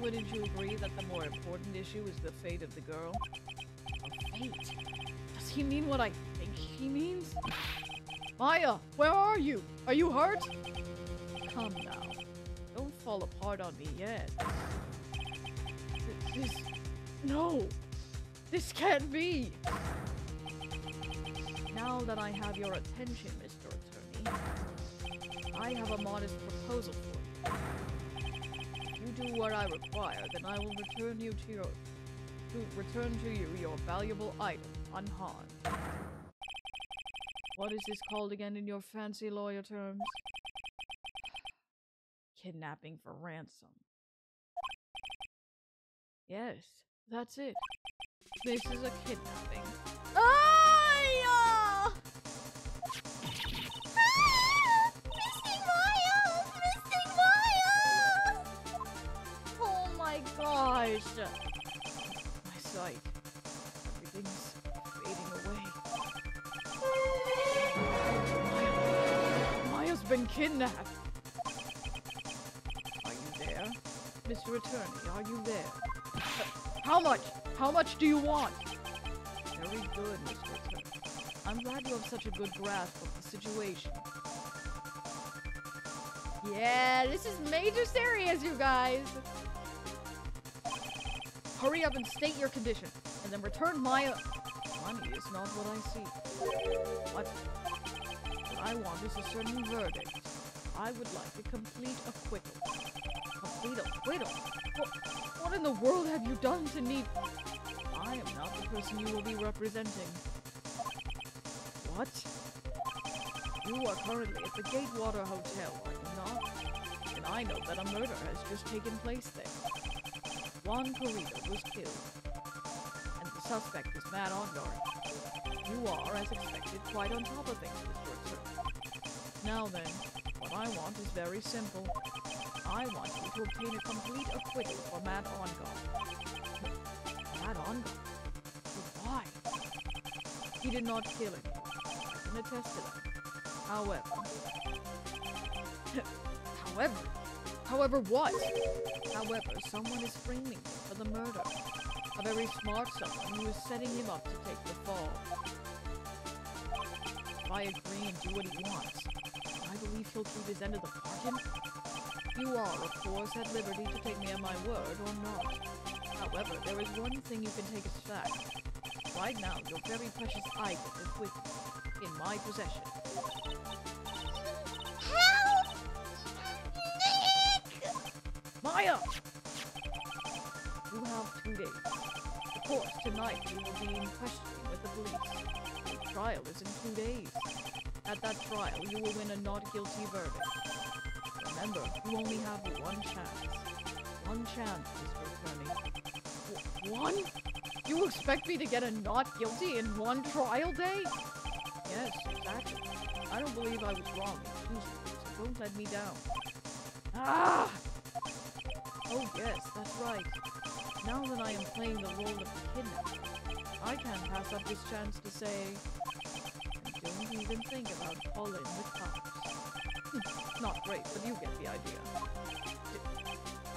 wouldn't you agree that the more important issue is the fate of the girl? Does he mean what I think he means? Maya, where are you? Are you hurt? Come now. Don't fall apart on me yet. Th- This. No! This can't be! Now that I have your attention, Mr. Attorney, I have a modest proposal for you. If you do what I require, then I will return you to your to return to you your valuable item unharmed. What is this called again in your fancy lawyer terms? Kidnapping for ransom. Yes, that's it. This is a kidnapping. Ah! Mystic Maya! Mystic Maya! Oh my gosh! Sight. Everything's fading away. Maya. Maya's been kidnapped. Are you there? Mr. Attorney, are you there? How much? How much do you want? Very good, Mr. Attorney. I'm glad you have such a good grasp of the situation. Yeah, this is major serious, you guys. Hurry up and state your condition, and then return my Money is not what I seek. What? What I want is a certain verdict. I would like a complete acquittal. Complete acquittal? What, what in the world have you done to need? I am not the person you will be representing. What? You are currently at the Gatewater Hotel, are you not? And I know that a murder has just taken place there. Juan Corrida was killed, and the suspect is Matt Engarde. You are, as expected, quite on top of things, Mr. Attorney. Now then, what I want is very simple. I want you to obtain a complete acquittal for Matt Engarde. Matt Engarde? Why? He did not kill him. I can attest to that. However... However... However what? However, someone is framing him for the murder. A very smart someone who is setting him up to take the fall. If I agree and do what he wants, I believe he'll keep his end of the bargain. You are, of course, at liberty to take me at my word or not. However, there is one thing you can take as fact. Right now, your very precious item is with in my possession. Maya! You have two days. Of course, tonight you will be in questioning with the police. The trial is in two days. At that trial, you will win a not guilty verdict. Remember, you only have one chance. One chance, Mr. Attorney. One? You expect me to get a not guilty in one trial day? Yes, exactly. I don't believe I was wrong don't let me down. Ah! Oh yes, that's right. Now that I am playing the role of the kidnapper, I can't pass up this chance to say, and don't even think about calling the cops. Hmm, Not great, but you get the idea.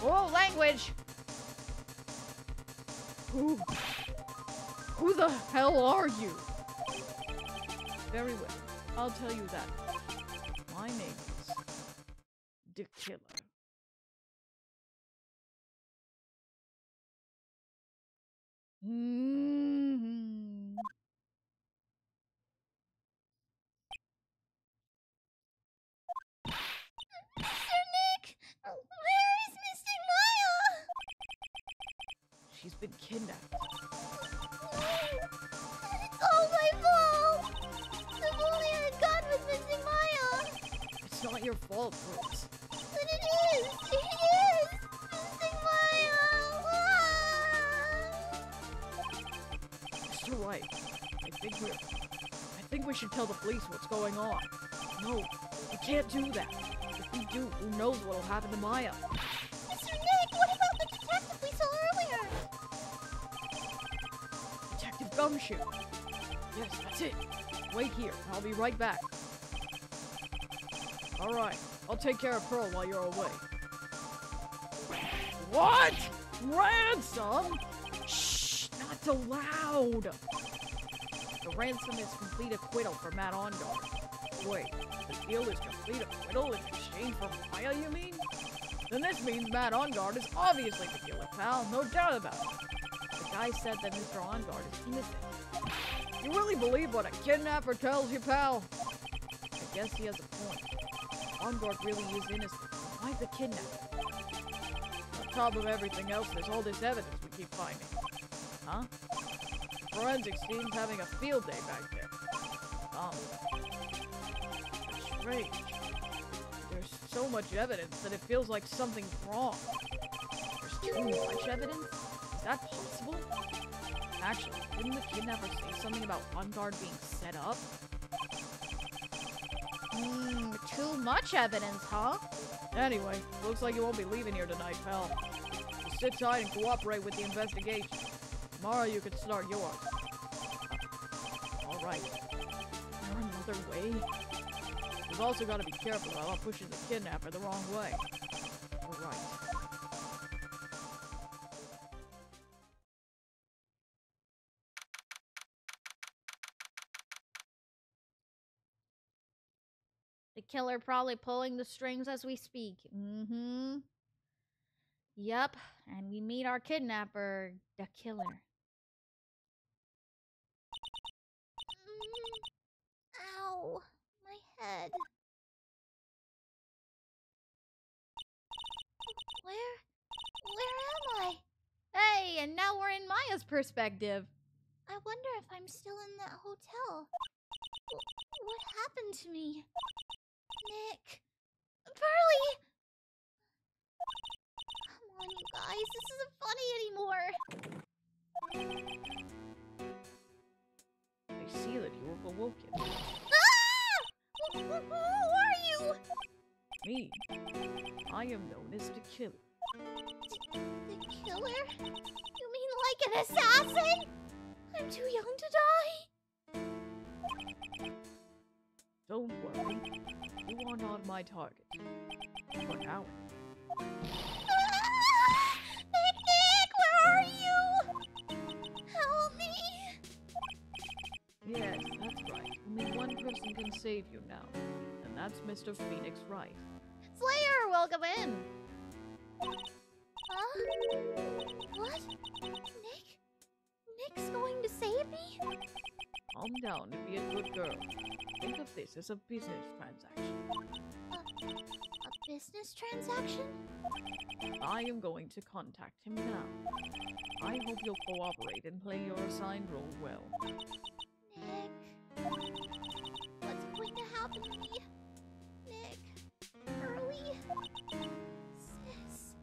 Oh, language! Who? Who the hell are you? Very well, I'll tell you that. Tell the police what's going on. No, we can't do that. If we do, who knows what'll happen to Maya? Mr. Nick, what about the detective we saw earlier? Detective Gumshoe. Yes, that's it. Wait here. I'll be right back. All right. I'll take care of Pearl while you're away. What? Ransom? Shh! Not so loud. Ransom is complete acquittal for Matt Engarde. Wait, the deal is complete acquittal in exchange for Maya, you mean? Then this means Matt Engarde is obviously the killer, pal. No doubt about it. The guy said that Mr. Engarde is innocent. You really believe what a kidnapper tells you, pal? I guess he has a point. Engarde really is innocent. Why the kidnapper? On top of everything else, there's all this evidence we keep finding. Huh? Forensics team's having a field day back there. Um, strange. There's so much evidence that it feels like something's wrong. There's too much evidence? Is that possible? Actually, didn't the kidnapper say something about Engarde being set up? Hmm, too much evidence, huh? Anyway, looks like you won't be leaving here tonight, pal. Just sit tight and cooperate with the investigation. Tomorrow you can start yours. Alright. Another way? We've also got to be careful about pushing the kidnapper the wrong way. Alright. The killer probably pulling the strings as we speak. Mm-hmm. Yep, and we meet our kidnapper, the killer. Ow, my head. Where, where am I? Hey, and now we're in Maya's perspective. I wonder if I'm still in that hotel. Wh- what happened to me? Nick. Pearly! Come on, you guys. This isn't funny anymore. I see that you were awoken. Ah! Wh- wh- Who are you? Me. I am known as the killer. The killer? You mean like an assassin? I'm too young to die. Don't worry. You are not my target. For now. Yes, that's right. Only one person can save you now. And that's Mr. Phoenix Wright. Slayer, welcome in. Huh? What? Nick? Nick's going to save me? Calm down and be a good girl. Think of this as a business transaction. A business transaction? I am going to contact him now. I hope you'll cooperate and play your assigned role well. What's going to happen to me? Nick. Early. Sis.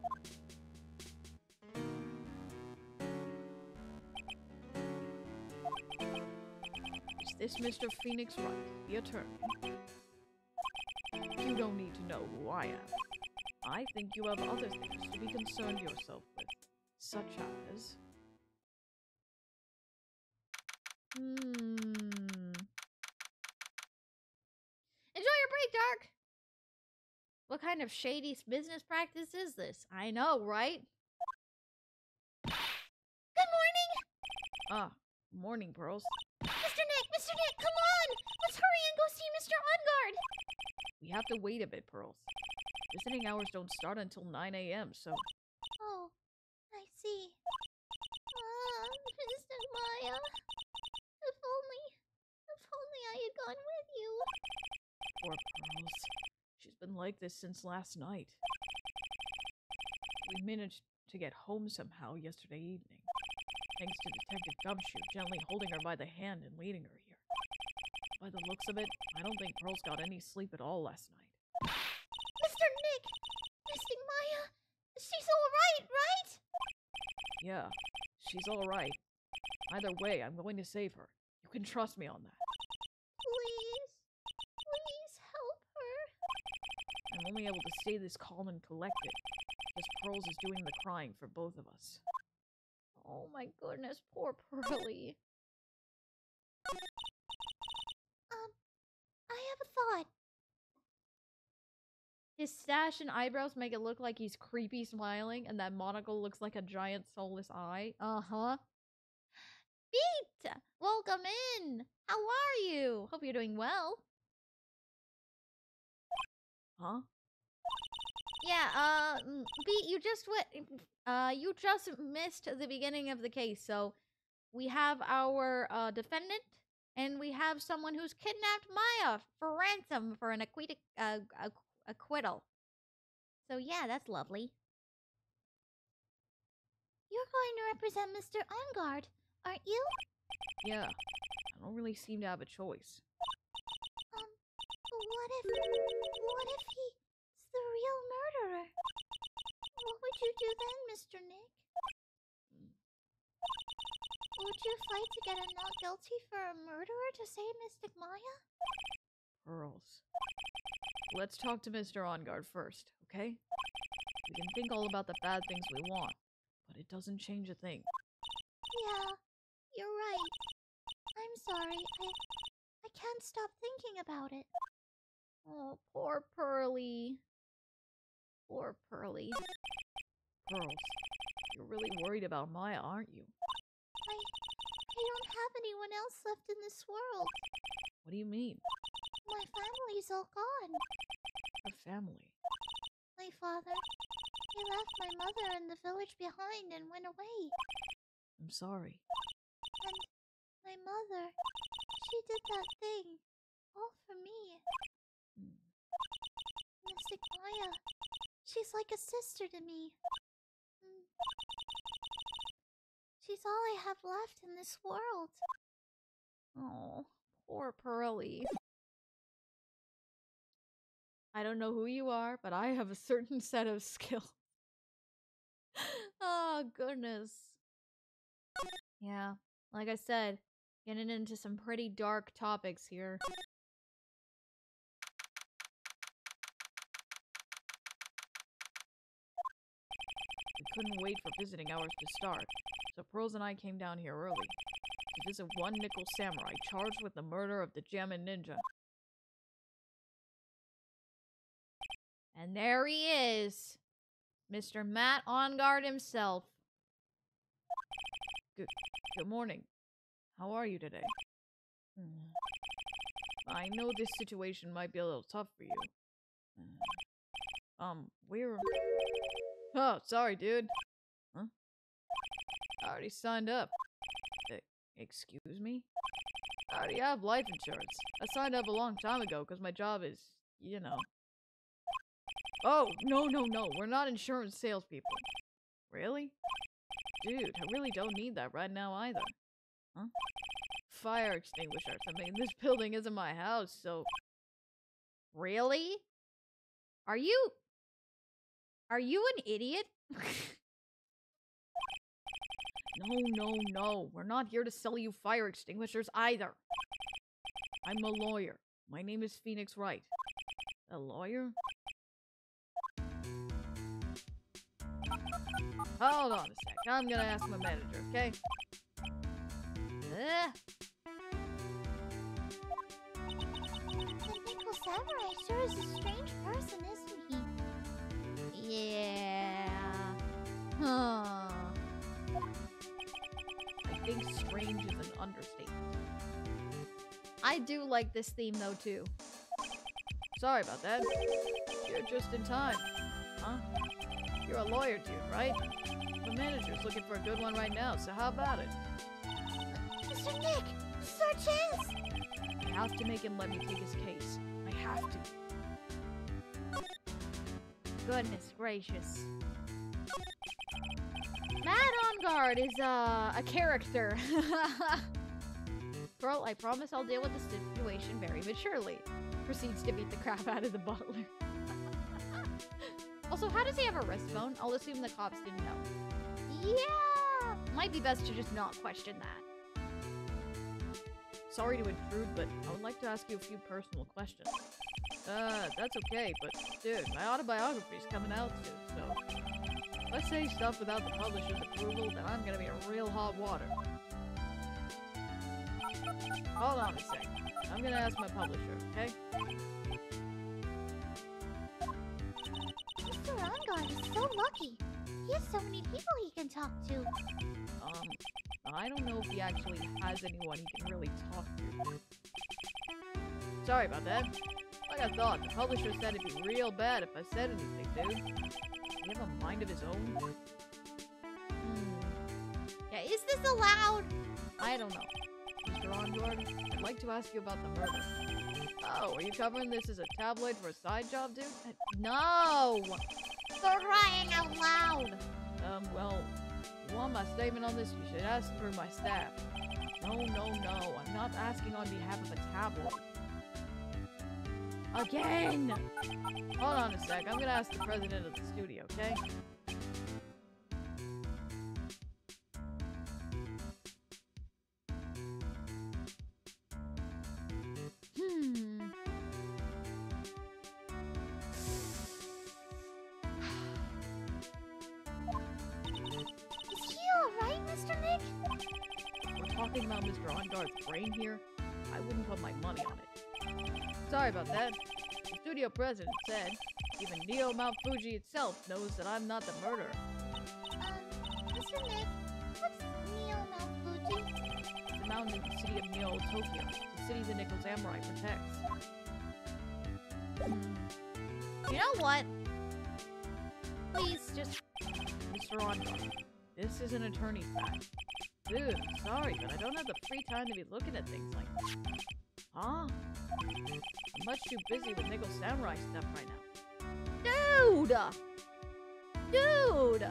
Is this Mr. Phoenix Wright, the attorney? You don't need to know who I am. I think you have other things to be concerned yourself with, such as. Hmm. Enjoy your break, Dark. What kind of shady business practice is this? I know, right? Good morning! Ah, morning, Pearls. Mr. Nick! Mr. Nick, come on! Let's hurry and go see Mr. Engarde! We have to wait a bit, Pearls. Visiting hours don't start until 9 a.m., so Oh, I see. Ah, Mr. Maya. If only, if only I had gone with you. Poor Pearls. She's been like this since last night. We managed to get home somehow yesterday evening, thanks to Detective Gumshoe gently holding her by the hand and leading her here. By the looks of it, I don't think Pearls got any sleep at all last night. Mr. Nick! Mystic Maya! She's alright, right? Yeah, she's all right. Either way, I'm going to save her. You can trust me on that. Please. Please help her. I'm only able to stay this calm and collected because Pearls is doing the crying for both of us. Oh my goodness, poor Pearly. Um, I have a thought. His stash and eyebrows make it look like he's creepy smiling, and that monocle looks like a giant soulless eye. Uh huh. Beat! Welcome in! How are you? Hope you're doing well. Huh? Yeah, uh, Beat, you just went. Uh, you just missed the beginning of the case, so we have our uh, defendant, and we have someone who's kidnapped Maya for ransom for an acquittal. Uh, acqu- acquittal. So yeah, that's lovely. You're going to represent Mr. Engarde, aren't you? Yeah. I don't really seem to have a choice. Um, what if. What if he's the real murderer? What would you do then, Mr. Nick? Would you fight to get a not guilty for a murderer to save Mystic Maya? Pearls. Let's talk to Mr. Engarde first, okay? We can think all about the bad things we want, but it doesn't change a thing. Yeah, you're right. I'm sorry. I I can't stop thinking about it. Oh, poor Pearly. Poor Pearly. Pearls, you're really worried about Maya, aren't you? I I don't have anyone else left in this world. What do you mean? My family's all gone. Her family. My father, he left my mother and the village behind and went away. I'm sorry. And my mother, she did that thing all for me. Hmm. Mystic Maya, she's like a sister to me. Mm. She's all I have left in this world. Oh, poor Pearly. I don't know who you are, but I have a certain set of skills. oh, goodness. Yeah, like I said, getting into some pretty dark topics here. Couldn't wait for visiting hours to start, so Pearls and I came down here early to visit one nickel samurai charged with the murder of the Jammin Ninja. And there he is, Mr. Matt Engarde himself. Good morning. How are you today? Hmm. I know this situation might be a little tough for you. Hmm. Um, we're. Oh, sorry, dude. Huh? I already signed up. E- excuse me? I already have life insurance. I signed up a long time ago because my job is, you know. Oh, no, no, no. We're not insurance salespeople. Really? Dude, I really don't need that right now either. Huh? Fire extinguisher. I mean, this building isn't my house, so. Really? Are you. Are you an idiot? No, no, no. We're not here to sell you fire extinguishers either. I'm a lawyer. My name is Phoenix Wright. A lawyer? Hold on a sec. I'm gonna ask my manager, okay? Ugh. The Nickel Samurai sure is a strange person, isn't he? Yeah. Huh. I think strange is an understatement. I do like this theme though too. Sorry about that. You're just in time. Huh? You're a lawyer, dude, right? The manager's looking for a good one right now, so how about it? Mr. Nick, this is our chance! I have to make him let me take his case. I have to. Goodness gracious. Matt Engarde is uh, a character. Girl, I promise I'll deal with the situation very maturely. Proceeds to beat the crap out of the butler. also, how does he have a wrist phone? I'll assume the cops didn't know. Yeah! Might be best to just not question that. sorry to intrude, but I would like to ask you a few personal questions. Uh, that's okay, but dude, my autobiography's coming out soon, so if I say stuff without the publisher's approval, then I'm gonna be in real hot water. Hold on a sec. I'm gonna ask my publisher, okay? Mr. Engarde is so lucky. He has so many people he can talk to. Um, I don't know if he actually has anyone he can really talk to. Sorry about that. Like I thought, the publisher said it'd be real bad if I said anything, dude. Does he have a mind of his own? Hmm. Yeah, is this allowed? I don't know. Mr. Engarde, I'd like to ask you about the murder. Oh, are you covering this as a tabloid for a side job, dude? Uh, No! For crying out loud! Um, well, you want my statement on this, you should ask through my staff. No, no, no, I'm not asking on behalf of a tabloid. Again! Hold on a sec, I'm gonna ask the president of the studio, okay? President said, even Neo Mount Fuji itself knows that I'm not the murderer. Um, Mr. Nick, what's Neo Mount Fuji? The mountain in the city of Neo, Tokyo. The city the Nickel Samurai protects. You know what? Please just Mr. Engarde, this is an attorney's fact. Dude, sorry, but I don't have the free time to be looking at things like this. Huh? I'm much too busy with Nickel Samurai stuff right now. Dude! Dude!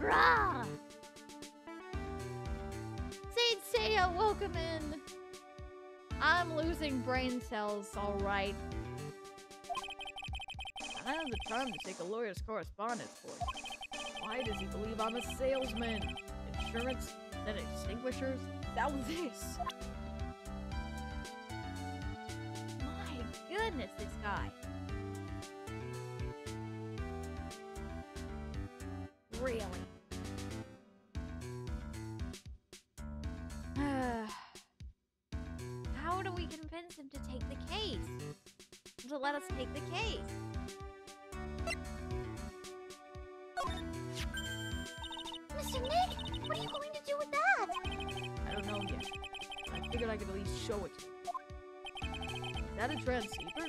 Bruh! Saint Seiya, welcome in! I'm losing brain cells, alright. I don't have the time to take a lawyer's correspondence course. Why does he believe I'm a salesman? Insurance, then extinguishers, now this. My goodness, this guy. Really? How do we convince him to take the case? To let us take the case? I don't know yet. but I figured I could at least show it to you. Is that a transceiver?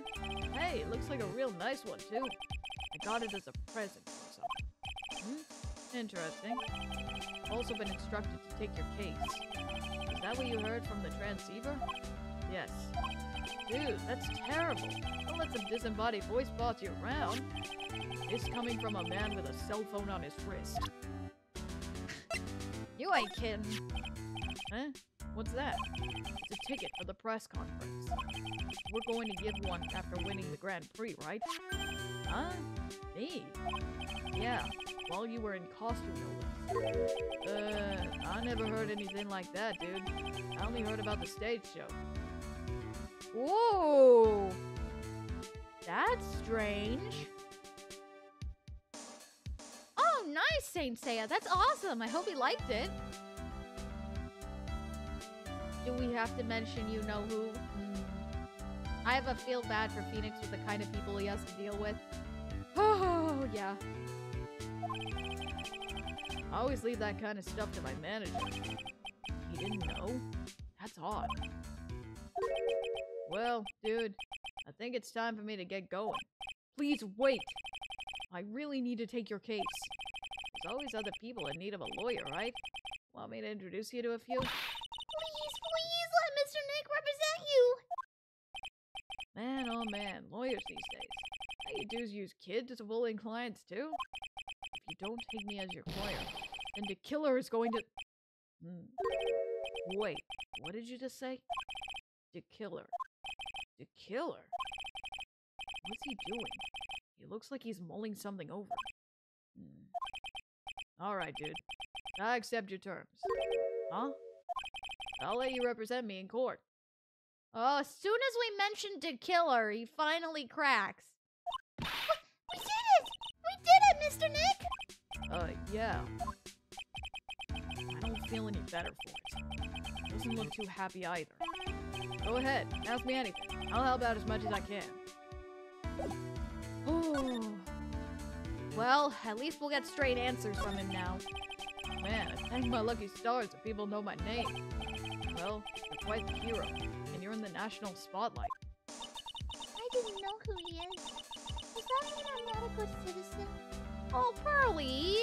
Hey, it looks like a real nice one, too. I got it as a present from someone. Hmm? Interesting. I've also been instructed to take your case. Is that what you heard from the transceiver? Yes. Dude, that's terrible. Don't let some disembodied voice boss you around. It's coming from a man with a cell phone on his wrist. You ain't kidding. Huh? What's that? It's a ticket for the press conference. We're going to give one after winning the Grand Prix, right? Huh? Me? Yeah, while you were in less. Uh, I never heard anything like that, dude. I only heard about the stage show. Whoa! That's strange. Oh, nice, Saint Seiya. That's awesome. I hope he liked it. Do we have to mention you know who? Hmm. I have a feel bad for Phoenix with the kind of people he has to deal with. Oh, yeah. I always leave that kind of stuff to my manager. He didn't know? That's odd. Well, dude, I think it's time for me to get going. Please wait! I really need to take your case. There's always other people in need of a lawyer, right? Want me to introduce you to a few? Man, lawyers these days. All you do is use kids as bullying clients too? If you don't take me as your client, then the killer is going to... Hmm. Wait, what did you just say? The killer. The killer? What's he doing? He looks like he's mulling something over. Hmm. Alright, dude. I accept your terms. Huh? I'll let you represent me in court. Oh, as soon as we mentioned to kill her, he finally cracks. We did it! We did it, Mr. Nick! Uh, yeah. I don't feel any better for it. Doesn't look too happy either. Go ahead, ask me anything. I'll help out as much as I can. Oh. Well, at least we'll get straight answers from him now. Man, I thank my lucky stars that people know my name. Well, you're quite the hero, and you're in the national spotlight. I didn't know who he is. Does that mean I'm not a good citizen? Oh, Pearly!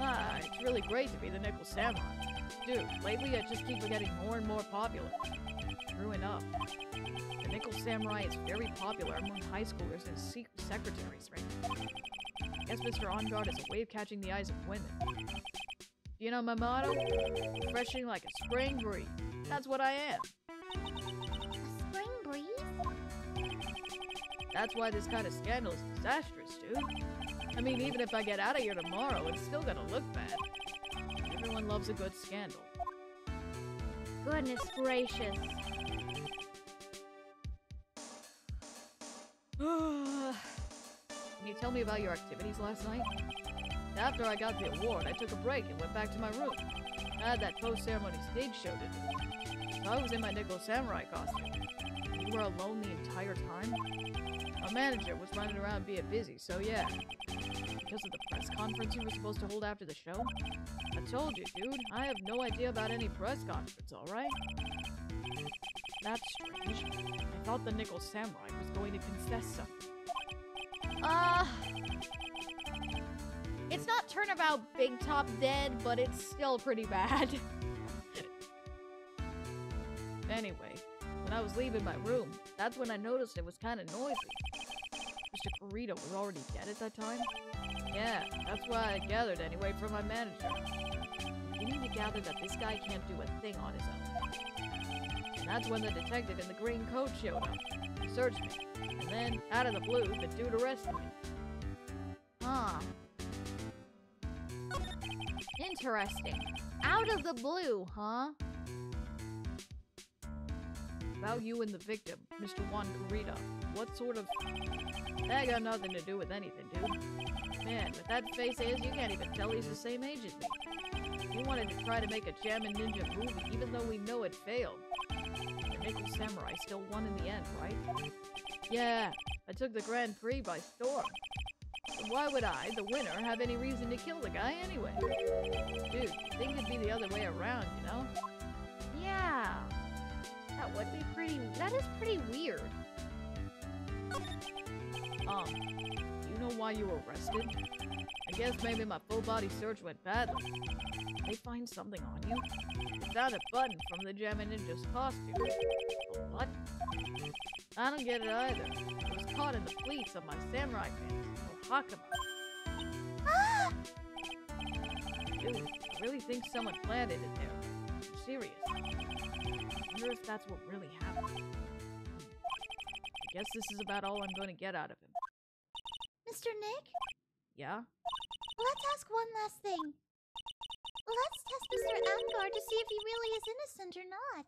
Ah, it's really great to be the Nickel Samurai. Dude, lately I just keep getting more and more popular. True enough. The Nickel Samurai is very popular among high schoolers and sec- secretaries right now. Guess Mr. Engarde is a way of catching the eyes of women. You know my motto? Refreshing like a spring breeze. That's what I am. A spring breeze? That's why this kind of scandal is disastrous, dude. I mean, even if I get out of here tomorrow, it's still gonna look bad. Everyone loves a good scandal. Goodness gracious. Can you tell me about your activities last night? After I got the award, I took a break and went back to my room. I had that post-ceremony stage show to do. I was in my Nickel Samurai costume. You were alone the entire time? Our manager was running around being busy, so yeah. Because of the press conference you were supposed to hold after the show? I told you, dude, I have no idea about any press conference, alright? That's strange. I thought the Nickel Samurai was going to confess something. Uh. It's not turnabout Big Top dead, but it's still pretty bad. Anyway, when I was leaving my room, that's when I noticed it was kind of noisy. Mr. Corrida was already dead at that time? Yeah, that's why I gathered anyway from my manager. Beginning to gather that this guy can't do a thing on his own. And that's when the detective in the green coat showed up. He searched me. And then, out of the blue, the dude arrested me. Huh. Interesting. Out of the blue, huh? About you and the victim, Mr. Juan Corrida. What sort of... That got nothing to do with anything, dude. Man, with that face is, you can't even tell he's the same age as me. He wanted to try to make a Jammin' Ninja movie, even though we know it failed. The Nickel Samurai still won in the end, right? Yeah, I took the Grand Prix by storm. Why would I, the winner, have any reason to kill the guy anyway? Dude, think it'd be the other way around, you know? Yeah. That would be pretty. That is pretty weird. Um, do you know why you were arrested? I guess maybe my full body search went badly. Did they find something on you? Found a button from the Jammin' Ninja's costume. A what? I don't get it either. It was caught in the pleats of my samurai pants, hakama. Ah! Dude, I really think someone planted it there. I'm serious. I wonder if that's what really happened. Hmm. I guess this is about all I'm going to get out of him. Mr. Nick, Yeah? let's ask one last thing. Let's test Mr. Engarde to see if he really is innocent or not.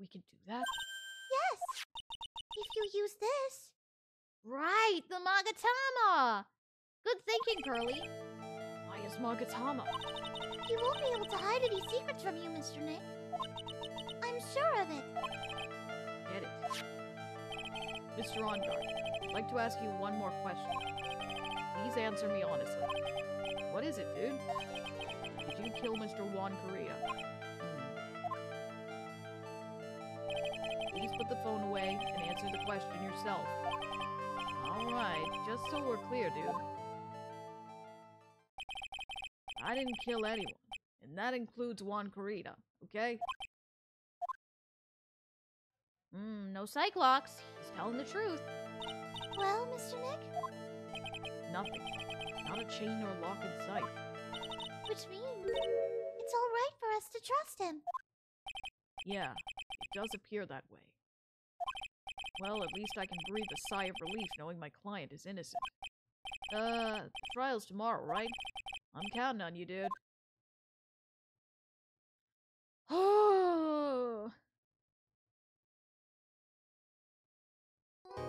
We could do that? Yes! If you use this. Right, the Magatama. Good thinking, Pearly. Why is Magatama? He won't be able to hide any secrets from you, Mr. Nick. I'm sure of it. Get it. Mr. Engarde, I'd like to ask you one more question. Please answer me honestly. What is it, dude? Did you kill Mr. Juan Corrida? Hmm. Please put the phone away and answer the question yourself. Alright, just so we're clear, dude. I didn't kill anyone, and that includes Juan Corrida, okay? Hmm, no Psyche-Locks. He's telling the truth. Well, Mr. Nick, Nothing. Not a chain or lock in sight. which means it's all right for us to trust him. Yeah, it does appear that way. Well, at least I can breathe a sigh of relief knowing my client is innocent. Uh, trial's tomorrow, right? I'm counting on you, dude. Oh! hmm.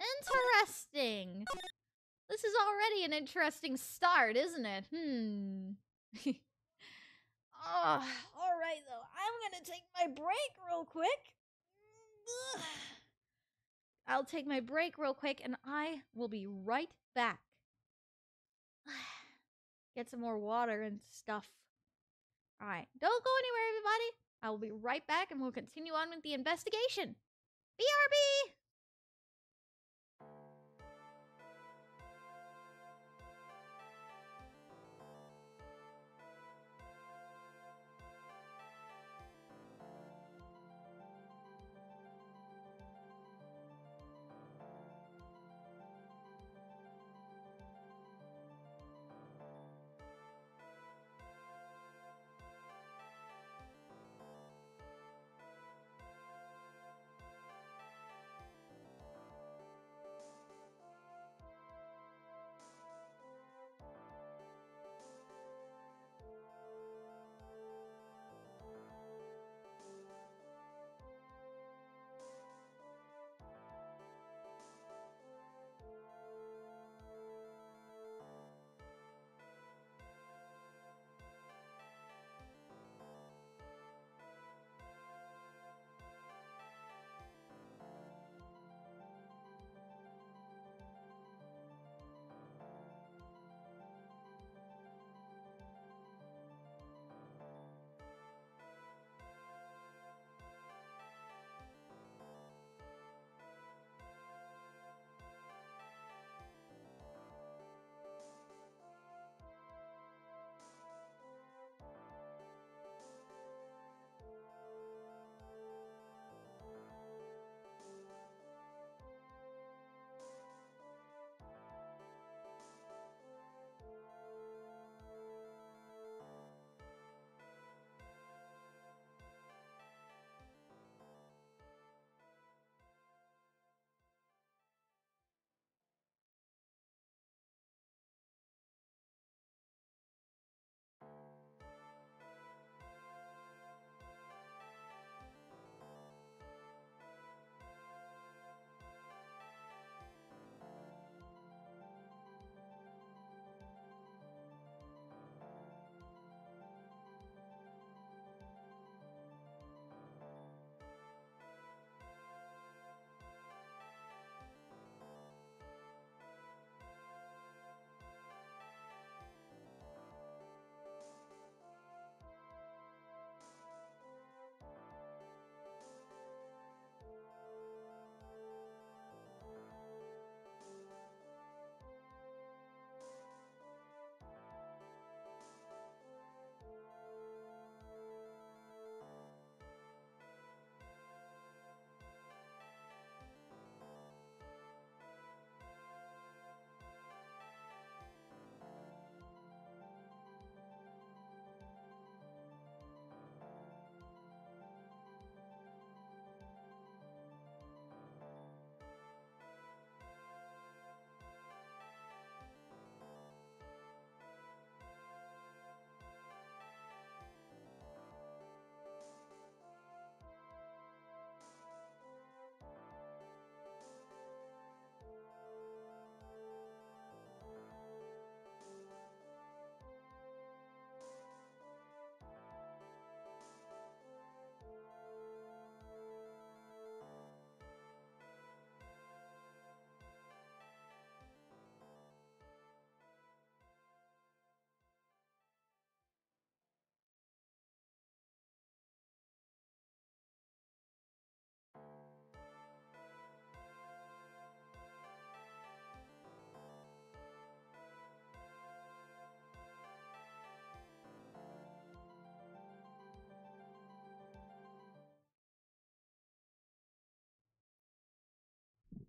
Interesting! This is already an interesting start, isn't it? Hmm. oh, all right, though. I'm to take my break real quick. I'll take my break real quick and I will be right back. Get some more water and stuff. All right, don't go anywhere, everybody. I will be right back and we'll continue on with the investigation. BRB!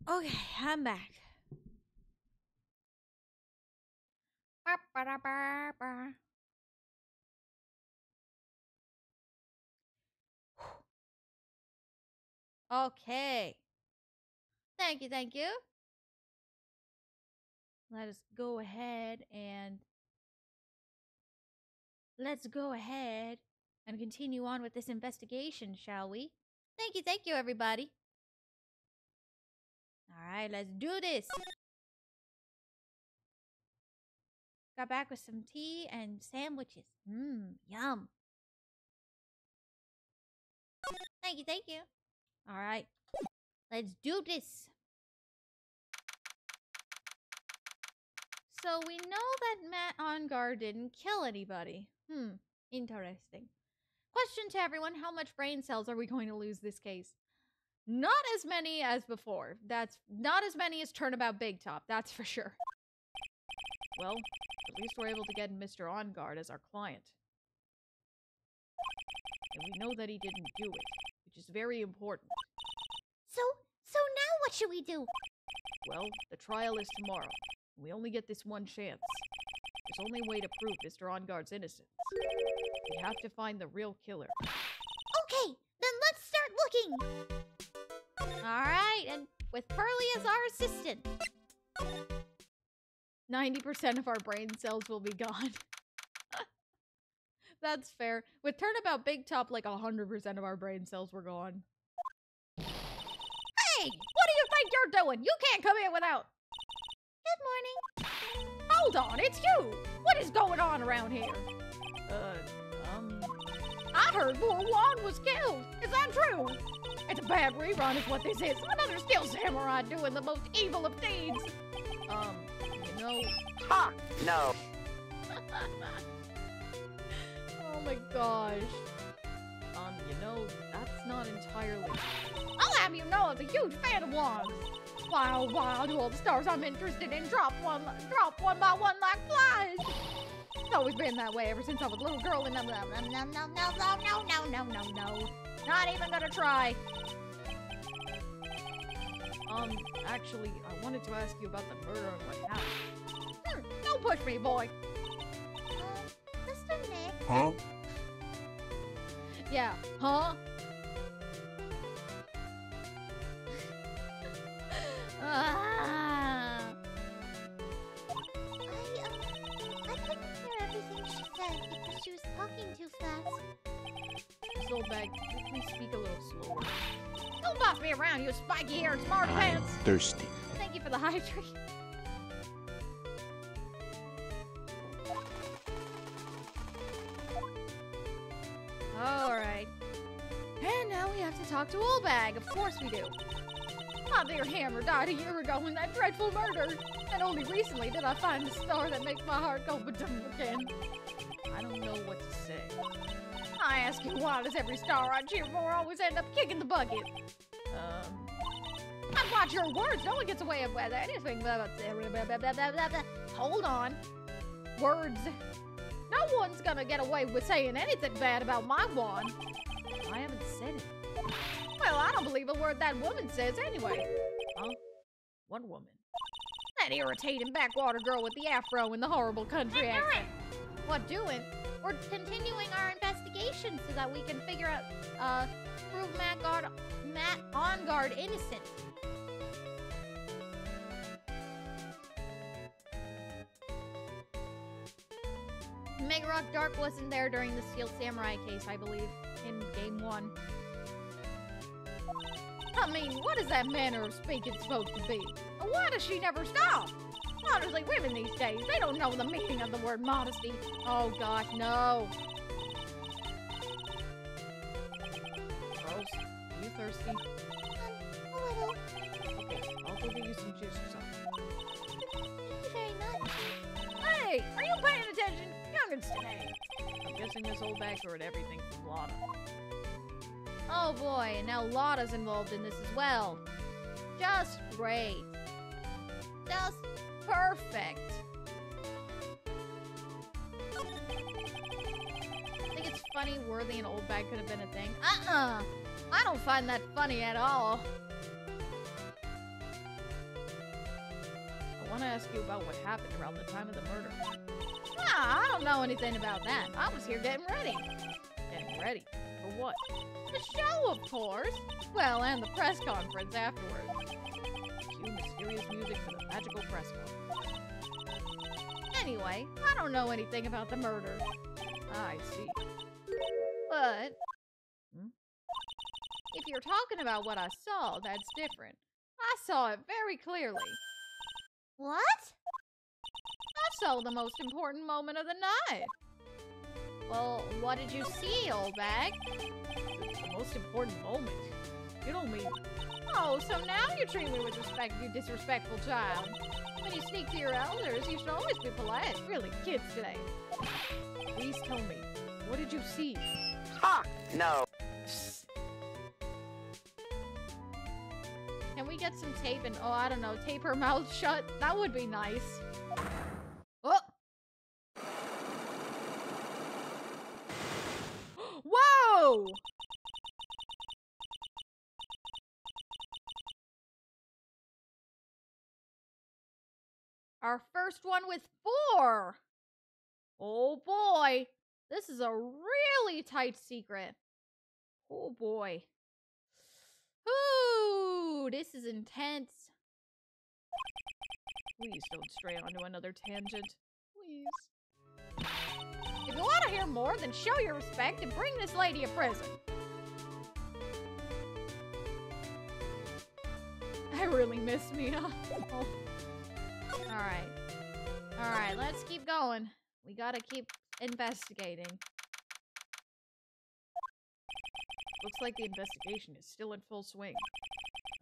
Okay, I'm back. Ba, ba, da, ba, ba. Okay. Thank you, thank you. Let us go ahead and let's go ahead and continue on with this investigation, shall we? Thank you, thank you, everybody. All right, let's do this. Got back with some tea and sandwiches. Mmm, yum. Thank you, thank you. All right, let's do this. So we know that Matt Engarde didn't kill anybody. Hmm, interesting. Question to everyone How much brain cells are we going to lose this case? Not as many as before. That's not as many as Turnabout Big Top, that's for sure. Well, at least we're able to get Mr. Engarde as our client. And we know that he didn't do it, which is very important. So, so now what should we do? Well, the trial is tomorrow. We only get this one chance. There's only a way to prove Mr. Engarde's innocence. We have to find the real killer. Okay, then let's start looking. All right, and with Pearly as our assistant. 90% of our brain cells will be gone. That's fair. With Turnabout Big Top, like 100% of our brain cells were gone. Hey! What do you think you're doing? You can't come in without. Good morning. Hold on, it's you! What is going on around here? Uh, um, I heard Lord Juan was killed. Is that true? It's a bad rerun, is what this is. Another Steel Samurai doing the most evil of deeds. um, you know, Ha! No. Oh my gosh. um, you know, that's not entirely. I'll have you know I'm a huge fan of Juan's. Wow, wow, to all the stars I'm interested in drop one, drop one by one like flies. It's always been that way ever since I was a little girl and no, no, no, no, no, no, no, no, no, no. Not even gonna try. Um, actually, I wanted to ask you about the murder and what happened. Hmm, don't push me, boy. Um, Mr. Nick, Huh? Yeah, huh? ah. I, um, I couldn't hear everything she said because she was talking too fast. Miss Oldbag, could you please speak a little slower? Don't boss me around, you spiky-haired smart pants. Thirsty. Thank you for the hydrate. Alright. And now we have to talk to Oldbag. Of course we do. My dear Hammer died a year ago in that dreadful murder. And only recently did I find the star that makes my heart go ba-dum again. I don't know what to say. I ask you, why does every star I cheer for always end up kicking the bucket? Um, I watch your words. No one gets away with anything. Blah, blah, blah. Hold on. Words. No one's gonna get away with saying anything bad about my wand. I haven't said it. Well, I don't believe a word that woman says anyway. Huh? One woman. That irritating backwater girl with the afro and the horrible country accent. What doing? We're continuing our investigation so that we can figure out, uh, prove Matt Guard, Matt Engarde innocent. Megarock Dark wasn't there during the Steel Samurai case, I believe, in game one. I mean, what is that manner of speaking supposed to be? Why does she never stop? Honestly, women these days, they don't know the meaning of the word modesty. Oh gosh, no. Charles, are you thirsty? Um, a little. Okay, I'll go get you some juice or something. Thank you very much. Hey, are you paying attention? Youngins today. I'm guessing this old bag heard everything from Lotta. Oh boy, and now Lotta's involved in this as well. Just great. Just perfect. I think it's funny Worthy and Old Bag could have been a thing? Uh-uh. I don't find that funny at all. I want to ask you about what happened around the time of the murder. Ah, I don't know anything about that. I was here getting ready. Getting ready. For what? The show, of course. Well, and the press conference afterwards. Cue mysterious music for the magical press conference. Anyway, I don't know anything about the murder. Ah, I see. But Hmm? if you're talking about what I saw, that's different. I saw it very clearly. What? I saw the most important moment of the night. Well, what did you see, old bag? The most important moment. You don't mean Oh, so now you treat me with respect, you disrespectful child. When you speak to your elders, you should always be polite. Really, kids today. Please tell me, what did you see? Ha! No. Can we get some tape and, oh, I don't know, tape her mouth shut? That would be nice. Oh! Whoa! Our first one with four! Oh boy! This is a really tight secret. Oh boy. Ooh, this is intense. Please don't stray onto another tangent. Please. If you want to hear more, then show your respect and bring this lady a present. I really miss Mia. Alright. Alright, let's keep going. We gotta keep investigating. Looks like the investigation is still in full swing.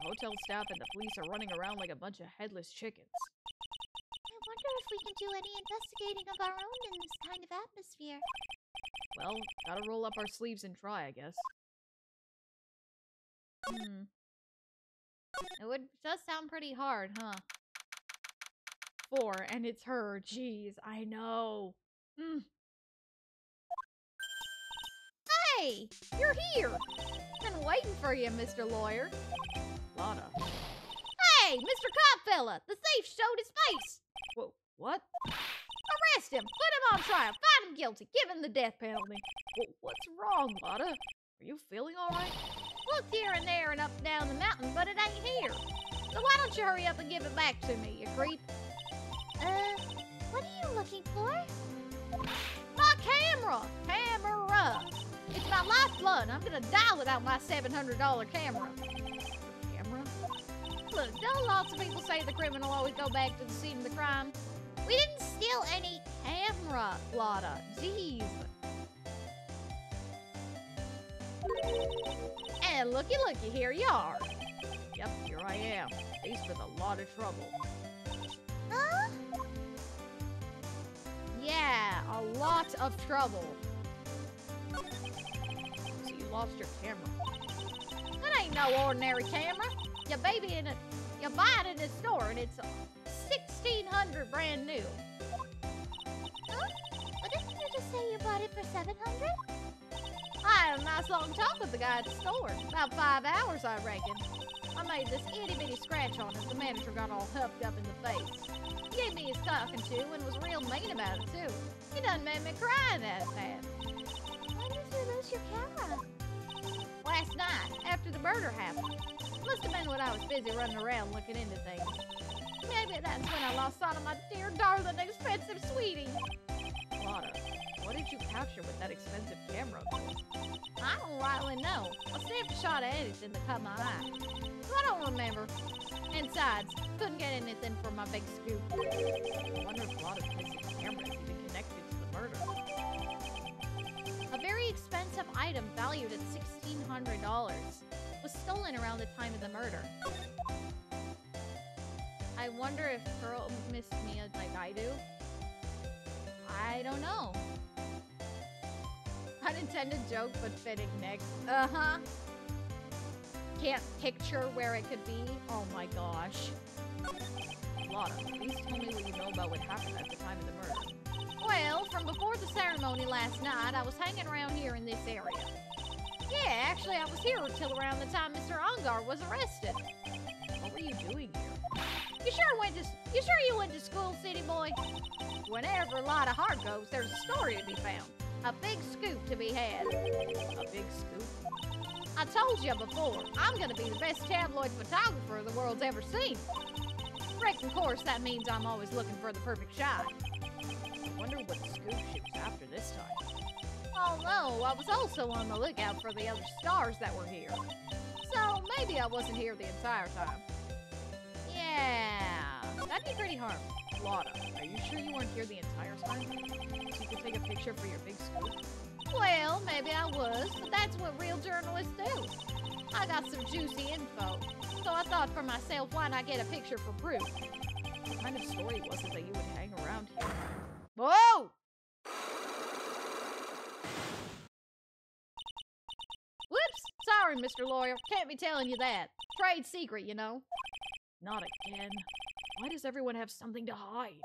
The hotel staff and the police are running around like a bunch of headless chickens. I wonder if we can do any investigating of our own in this kind of atmosphere. Well, gotta roll up our sleeves and try, I guess. Hmm. It would does sound pretty hard, huh? Four, and it's her. Jeez, I know. Hmm. Hey, you're here. Been waiting for you, Mr. Lawyer. Lotta. Hey, Mr. Copfella, the thief showed his face. Whoa, what? Arrest him. Put him on trial. Find him guilty. Give him the death penalty. Wh- What's wrong, Lotta? Are you feeling alright? Looked here and there and up and down the mountain, but it ain't here. So why don't you hurry up and give it back to me, you creep? Uh, what are you looking for? My camera! Camera! It's my lifeblood. I'm gonna die without my $700 camera. Camera? Look, don't lots of people say the criminal always go back to the scene of the crime? We didn't steal any camera, Lotta. Jeez. And looky, looky, here you are. Yep, here I am, faced with a lot of trouble. Huh? Yeah, a lot of trouble. So you lost your camera. That ain't no ordinary camera. You baby in it, you buy it in a store and it's 1600 brand new. Huh? But didn't you just say you bought it for 700? I had a nice long talk with the guy at the store. About five hours, I reckon. I made this itty bitty scratch on it. The manager got all huffed up in the face. He gave me his talking to and was real mean about it, too. He done made me cry that bad. When did you lose your camera? Last night, after the murder happened. Must have been when I was busy running around looking into things. Maybe that's when I lost sight of my dear, darling, expensive sweetie. Lotta, what did you capture with that expensive camera? I don't rightly know. I snapped a shot at anything that caught my eye. So I don't remember. And besides, couldn't get anything from my big scoop. I wonder if Lotta's missing camera is even connected to the murder. A very expensive item valued at $1,600 was stolen around the time of the murder. I wonder if Pearl missed me like I do. I don't know. Unintended joke, but fitting, Nick. Uh huh. Can't picture where it could be. Oh my gosh. Lotta, please tell me what you know about what happened at the time of the murder. Well, from before the ceremony last night, I was hanging around here in this area. Yeah, actually, I was here till around the time Mr. Engarde was arrested. Were you doing here? You sure went to you sure you went to school, city boy? Whenever a lot of heart goes, there's a story to be found. A big scoop to be had. A big scoop? I told you before, I'm gonna be the best tabloid photographer the world's ever seen. Reckon, of course, that means I'm always looking for the perfect shot. I wonder what scoop she was after this time. Oh no, I was also on the lookout for the other stars that were here. So maybe I wasn't here the entire time. That'd be pretty hard. Lotta, are you sure you weren't here the entire time? So you could take a picture for your big scoop? Well, maybe I was, but that's what real journalists do. I got some juicy info, so I thought for myself, why not get a picture for proof? What kind of story was it that you would hang around here? Whoa! Whoops! Sorry, Mr. Lawyer. Can't be telling you that. Trade secret, you know. Not again. Why does everyone have something to hide?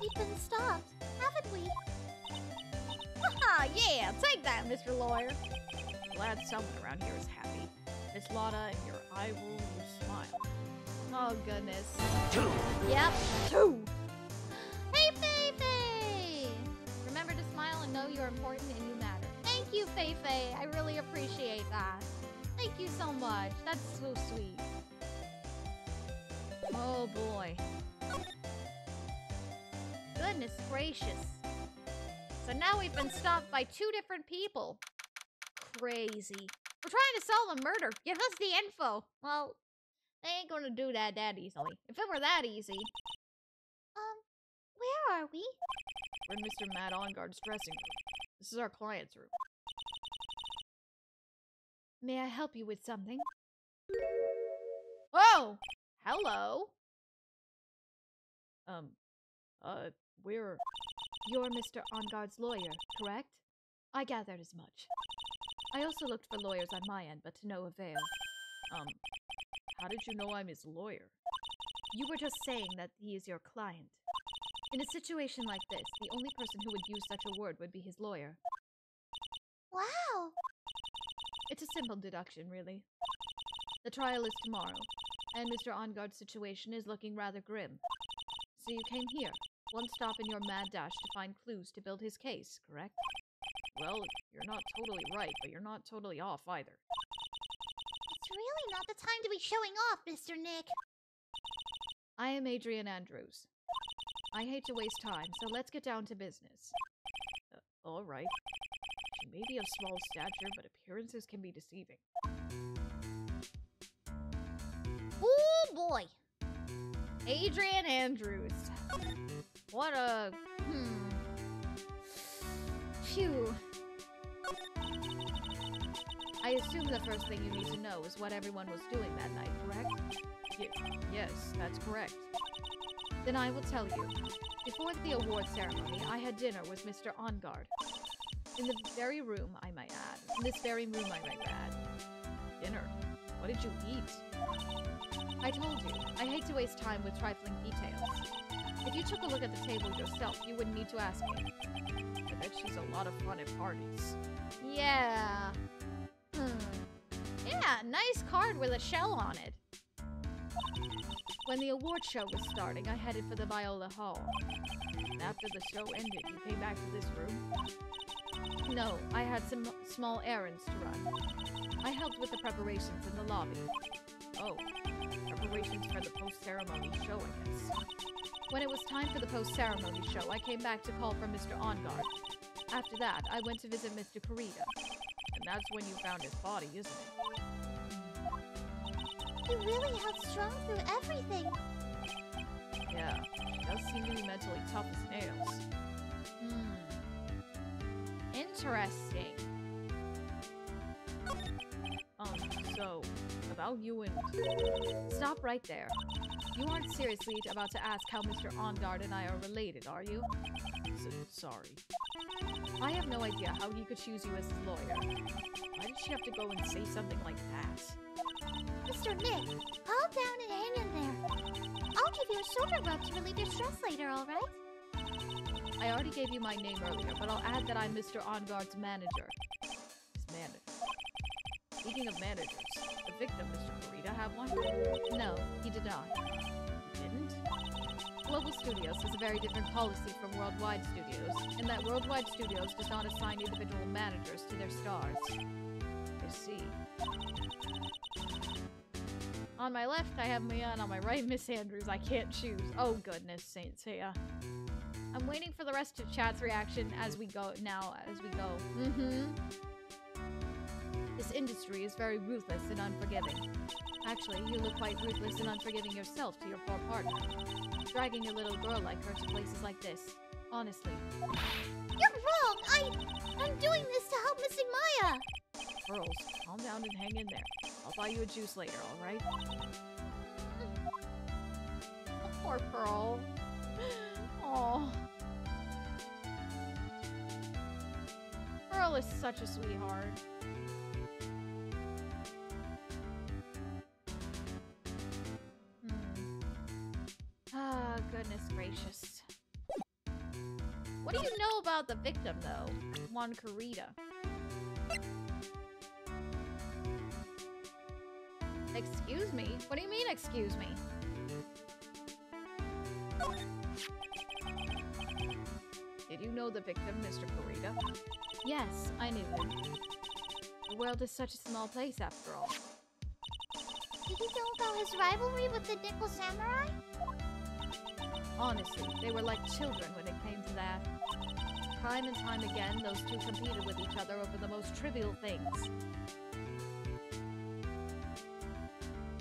We've been stopped, haven't we? Haha, yeah, take that, Mr. Lawyer. Glad someone around here is happy. Miss Lotta, in your eye will you smile. Oh, goodness. Two. Yep, two. Hey, Feifei! Remember to smile and know you're important and you matter. Thank you, Feifei. I really appreciate that. Thank you so much. That's so sweet. Oh, boy. Goodness gracious. So now we've been stopped by two different people. Crazy. We're trying to solve a murder. Give us the info. Well, they ain't gonna do that that easily. If it were that easy. Um, where are we? We're in Mr. Matt Engarde's dressing room. This is our client's room. May I help you with something? Oh! Hello! Um, uh, we're... You're Mr. Engarde's lawyer, correct? I gathered as much. I also looked for lawyers on my end, but to no avail. Um, how did you know I'm his lawyer? You were just saying that he is your client. In a situation like this, the only person who would use such a word would be his lawyer. Wow! It's a simple deduction, really. The trial is tomorrow, and Mr. Engarde's situation is looking rather grim. So you came here, one stop in your mad dash to find clues to build his case, correct? Well, you're not totally right, but you're not totally off either. It's really not the time to be showing off, Mr. Nick. I am Adrian Andrews. I hate to waste time, so let's get down to business. Uh, all right. May be of small stature, but appearances can be deceiving. Oh boy! Adrian Andrews. What a. Hmm. Phew. I assume the first thing you need to know is what everyone was doing that night, correct? Y yes, that's correct. Then I will tell you. Before the award ceremony, I had dinner with Mr. Engarde. In the very room, I might add. In this very room, I might add. Dinner. What did you eat? I told you, I hate to waste time with trifling details. If you took a look at the table yourself, you wouldn't need to ask me. I bet she's a lot of fun at parties. Yeah. Hmm. Yeah, nice card with a shell on it. When the award show was starting, I headed for the Viola Hall. And after the show ended, you came back to this room? No, I had some small errands to run. I helped with the preparations in the lobby. Oh, preparations for the post-ceremony show, I guess. When it was time for the post-ceremony show, I came back to call for Mr. Engarde. After that, I went to visit Mr. Corrida. And that's when you found his body, isn't it? You really held strong through everything. Yeah, he does seem to be mentally tough as nails. Interesting. Um, so, about you and... Stop right there. You aren't seriously about to ask how Mr. Engarde and I are related, are you? S sorry. I have no idea how he could choose you as his lawyer. Why did she have to go and say something like that? Mr. Nick, calm down and hang in there. I'll give you a shoulder rub to relieve your stress later, alright? I already gave you my name earlier, but I'll add that I'm Mr. Engarde's manager. His manager. Speaking of managers, the victim, Mr. Corrida, have one? No, he did not. He didn't? Global Studios has a very different policy from Worldwide Studios, in that Worldwide Studios does not assign individual managers to their stars. I see. On my left, I have Mia, and on my right, Miss Andrews. I can't choose. Oh, goodness, Saint Seiya. I'm waiting for the rest of chat's reaction as we go now, as we go. Mm-hmm. This industry is very ruthless and unforgiving. Actually, you look quite ruthless and unforgiving yourself to your poor partner. Dragging a little girl like her to places like this. Honestly. You're wrong! I... I'm doing this to help Mystic Maya! Pearls, calm down and hang in there. I'll buy you a juice later, alright? Poor Pearl. Oh. Pearl is such a sweetheart. Hmm. Ah, goodness gracious. What do you know about the victim, though? Juan Corrida. Excuse me? What do you mean, excuse me? You know the victim, Mr. Corrida? Yes, I knew him. The world is such a small place after all. Did you know about his rivalry with the Nickel Samurai? Honestly, they were like children when it came to that. Time and time again, those two competed with each other over the most trivial things.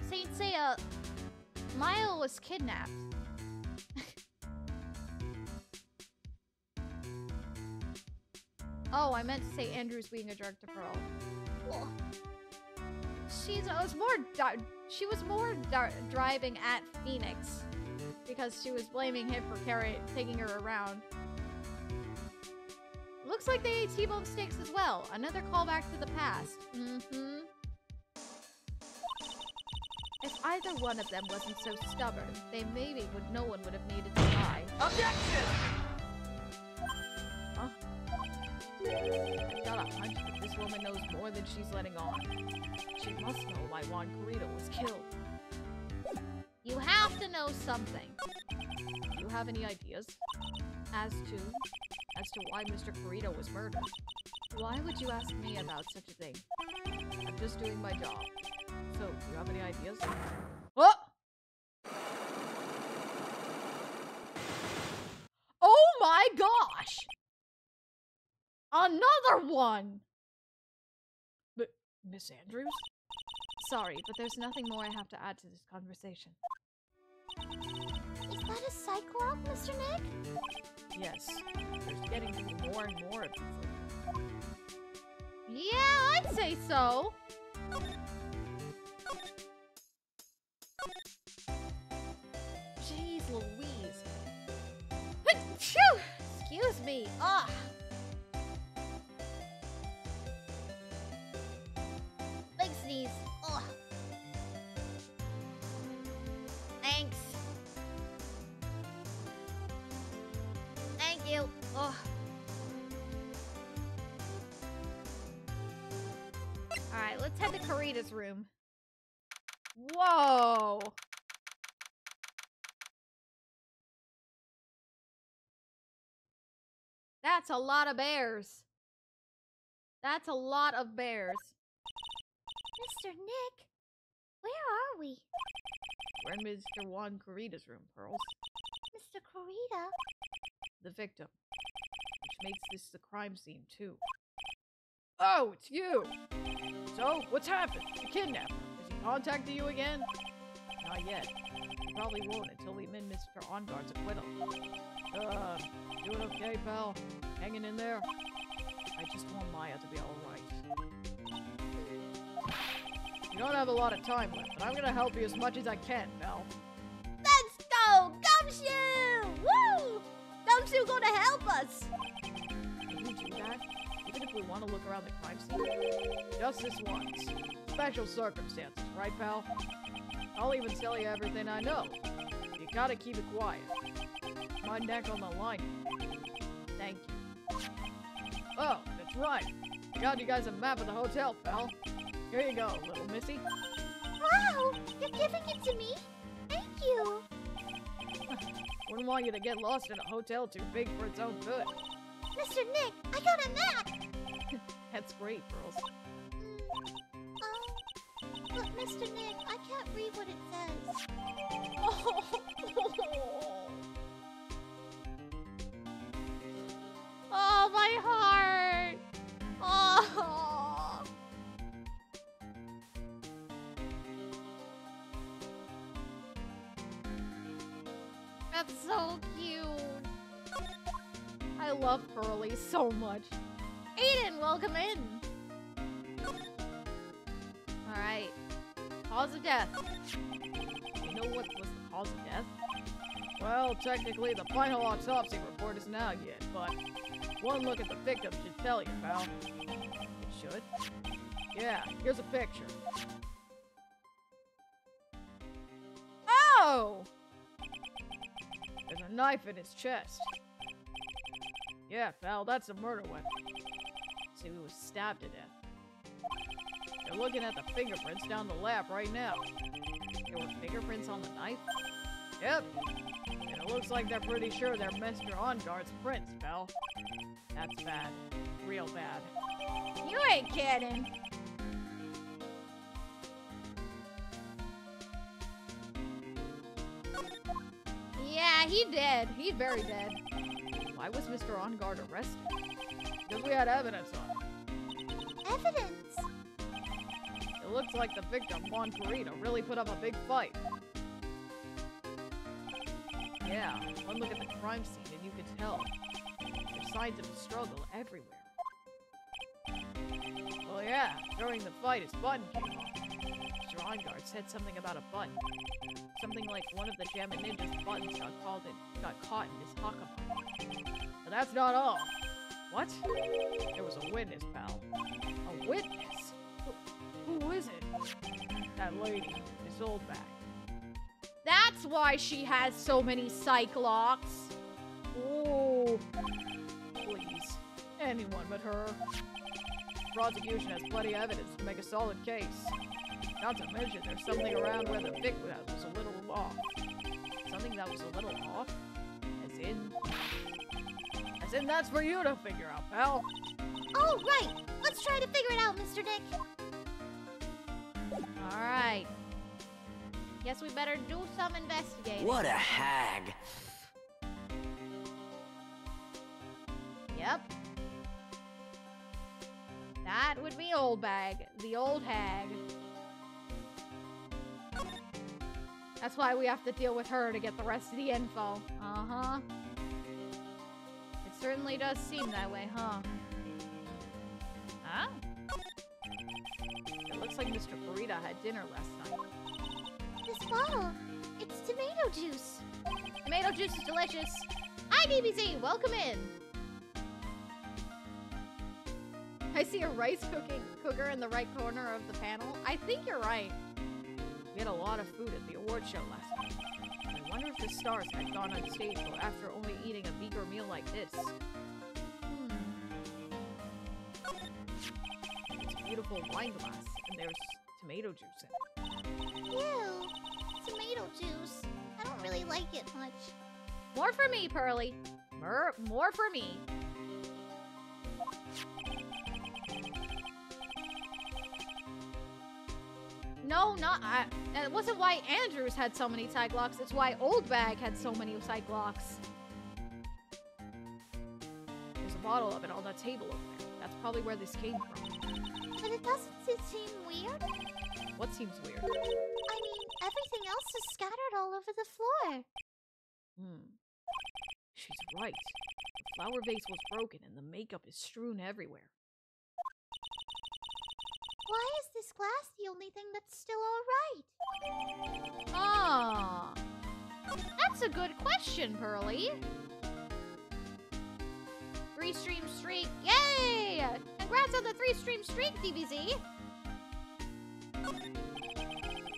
Saint Seiya, Maya was kidnapped. Oh, I meant to say Andrew's being a jerk to Pearl. Well, She's uh, was more she was more driving at Phoenix because she was blaming him for carry- taking her around. Looks like they ate T-bone steaks as well. Another callback to the past. Mm-hmm. If either one of them wasn't so stubborn, they maybe would no one would have needed to die. Objection! I've got a hunch that this woman knows more than she's letting on. She must know why Juan Corrida was killed. You have to know something. Do you have any ideas As to, as to why Mr. Corrida was murdered? why would you ask me about such a thing? I'm just doing my job. So, do you have any ideas? Oh! Oh my gosh! Another one! But, Miss Andrews? Sorry, but there's nothing more I have to add to this conversation. is that a Psyche-Lock, Mr. Nick? Yes. There's getting to be more and more of lately. Yeah, I'd say so. Jeez Louise. Excuse me. Ah. Let's head to Corrida's room. Whoa! That's a lot of bears. That's a lot of bears. Mr. Nick, where are we? We're in Mr. Juan Corrida's room, Pearls. Mr. Corrida? The victim. Which makes this the crime scene, too. Oh, it's you! So, what's happened? The kidnapper. Has he contacted you again? Not yet. He probably won't until we min Mr. Engarde's acquittal. Uh, doing okay, pal? Hanging in there? I just want Maya to be alright. You don't have a lot of time left, but I'm gonna help you as much as I can, pal. Let's go! Gumshoe! Woo! Gumshoe gonna help us! Can you do that? If we want to look around the crime scene? Just this once. Special circumstances, right, pal? I'll even tell you everything I know. You gotta keep it quiet. My neck on the line. Thank you. Oh, that's right. I got you guys a map of the hotel, pal. Here you go, little missy. Wow! You're giving it to me? Thank you! Wouldn't want you to get lost in a hotel too big for its own good. Mr. Nick, I got a map! That's great, girls. Uh, but Mr. Nick, I can't read what it says. Oh, oh my heart! Oh! That's so cute! I love Curly so much. Aiden, welcome in. Alright. Cause of death. You know what was the cause of death? Well, technically, the final autopsy report isn't yet, but one look at the victim should tell you, pal. It should? Yeah, here's a picture. Oh! There's a knife in his chest. Yeah, pal, that's a murder weapon. See, he was stabbed to death. They're looking at the fingerprints down the lab right now. There were fingerprints on the knife? Yep. And it looks like they're pretty sure they're Mr. Engarde's prints, pal. That's bad. Real bad. You ain't kidding. Yeah, he dead. He's very dead. Why was Mr. Engarde arrested? Because we had evidence on it. Evidence. It looks like the victim, Juan Corrida, really put up a big fight. Yeah, one look at the crime scene and you could tell. There's signs of a struggle everywhere. Well, yeah, during the fight, his button came off. Mr. Engarde said something about a button. Something like one of the Jammin Ninja's buttons got called and got caught in his Hakama. But that's not all. What? There was a witness, pal. A witness? Who, who is it? That lady, Miss Oldbag. That's why she has so many Psyche-Locks. Oh, please. Anyone but her. Prosecution has plenty of evidence to make a solid case. Not to mention, there's something around where the Vic was a little off. Something that was a little off? As in... As in, that's for you to figure out, pal. Oh, right. Let's try to figure it out, Mr. Nick. Alright. Guess we better do some investigating. What a hag! Yep. That would be old bag. The old hag. That's why we have to deal with her to get the rest of the info. Uh-huh. Certainly does seem that way, huh? Huh? It looks like Mr. Corrida had dinner last night. This bottle. It's tomato juice. Tomato juice is delicious. Hi, DBZ. Welcome in. I see a rice cooking cooker in the right corner of the panel. I think you're right. We had a lot of food at the award show last night. I wonder if the stars had gone on stage after only eating a meager meal like this. Hmm. It's a beautiful wine glass, and there's tomato juice in it. Ew. Tomato juice. I don't really like it much. More for me, Pearly. Mer more for me. No, not I. It wasn't why Andrews had so many Psyche-Locks. It's why Old Bag had so many Psyche-Locks. There's a bottle of it on the table over there. That's probably where this came from. But it doesn't seem weird? What seems weird? I mean, everything else is scattered all over the floor. Hmm. She's right. The flower vase was broken and the makeup is strewn everywhere. Why is this glass the only thing that's still alright? Ah. That's a good question, Pearly. Three stream streak. Yay! Congrats on the three stream streak, DBZ.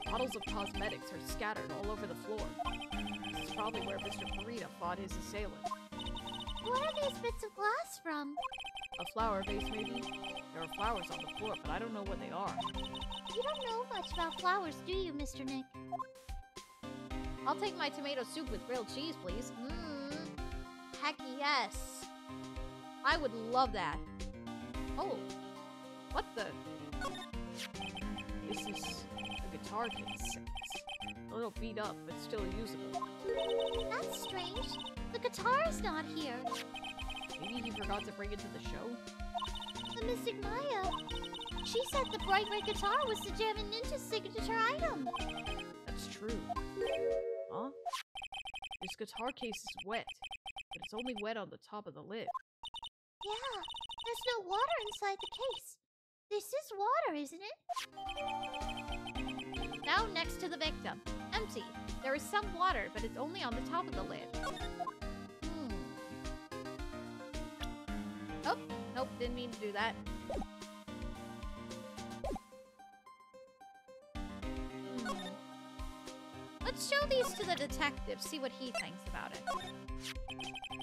Bottles of cosmetics are scattered all over the floor. This is probably where Mr. Corrida fought his assailant. What are these bits of glass from? A flower vase, maybe? There are flowers on the floor, but I don't know what they are. You don't know much about flowers, do you, Mr. Nick? I'll take my tomato soup with grilled cheese, please. Mmm. Heck yes. I would love that. Oh, what the? This is a guitar case. It's a little beat up, but still usable. That's strange. The guitar is not here. Maybe he forgot to bring it to the show? The Mystic Maya. She said the bright red guitar was the Jammin Ninja's signature item. That's true. Huh? This This guitar case is wet, but it's only wet on the top of the lid. Yeah, there's no water inside the case. This is water, isn't it? Now next to the victim. Empty. There is some water, but it's only on the top of the lid. Hmm. Oh, nope, didn't mean to do that. Hmm. Let's show these to the detective, see what he thinks about it.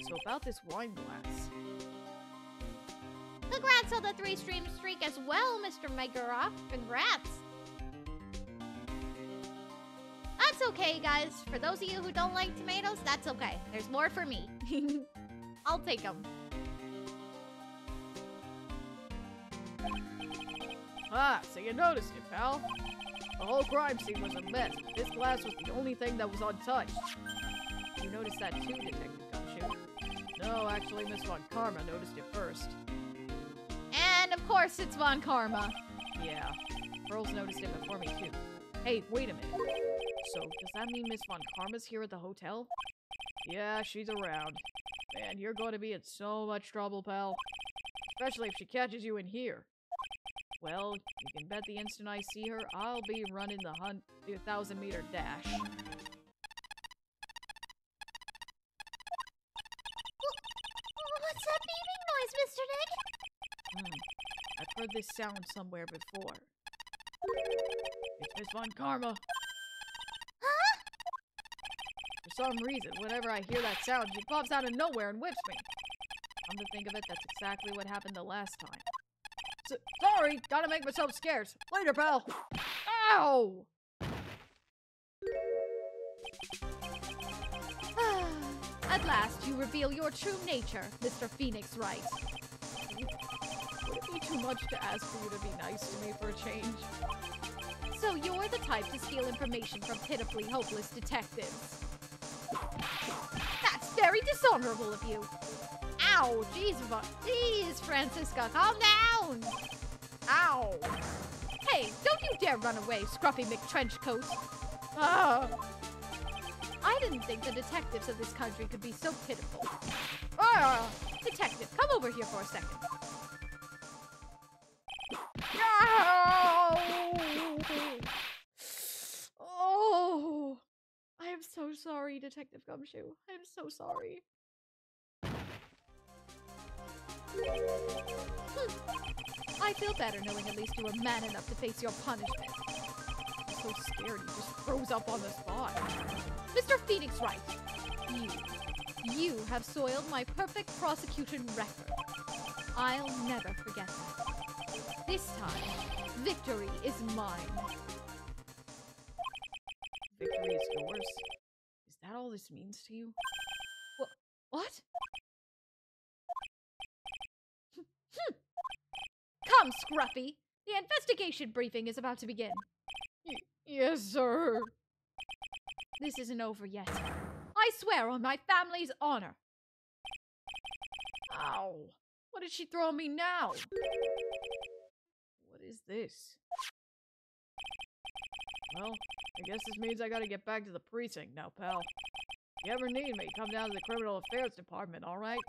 So about this wine glass. Congrats on the three stream streak as well, Mr. Megara. Congrats. That's okay, guys. For those of you who don't like tomatoes, that's okay. There's more for me. I'll take them. Ah, so you noticed it, pal. The whole crime scene was a mess. but This glass was the only thing that was untouched. You noticed that too, Detective Gumshoe? No, actually, Miss Von Karma noticed it first. And of course, it's Von Karma. Yeah, Pearls noticed it before me too. Hey, wait a minute. So, does that mean Miss Von Karma's here at the hotel? Yeah, she's around. Man, you're going to be in so much trouble, pal. Especially if she catches you in here. Well, you can bet the instant I see her, I'll be running the hun- the thousand meter dash. What's that beeping noise, Mr. Nick? Hmm. I've heard this sound somewhere before. It's Miss Von Karma. For some reason, whenever I hear that sound, she pops out of nowhere and whips me. Come to think of it, that's exactly what happened the last time. S sorry, gotta make myself scarce. Later, pal. Ow! At last, you reveal your true nature, Mr. Phoenix Wright. Would it be too much to ask for you to be nice to me for a change? So you're the type to steal information from pitifully hopeless detectives. That's very dishonorable of you. Ow, jeez, jeez, Franziska, calm down. Ow. Hey, don't you dare run away, Scruffy McTrenchcoat. Ah! I didn't think the detectives of this country could be so pitiful. Ah! Detective, come over here for a second. Sorry, Detective Gumshoe. I am so sorry. Hmm. I feel better knowing at least you were man enough to face your punishment. I'm so scared he just froze up on the spot. Mr. Phoenix Wright, you, you have soiled my perfect prosecution record. I'll never forget that. This time, victory is mine. Victory is yours. That all this means to you? What? Hmm. Come, Scruffy. The investigation briefing is about to begin. Yes, sir. This isn't over yet. I swear on my family's honor. Ow. What did she throw at me now? What is this? Well, I guess this means I gotta get back to the precinct now, pal. If you ever need me, come down to the criminal affairs department, alright?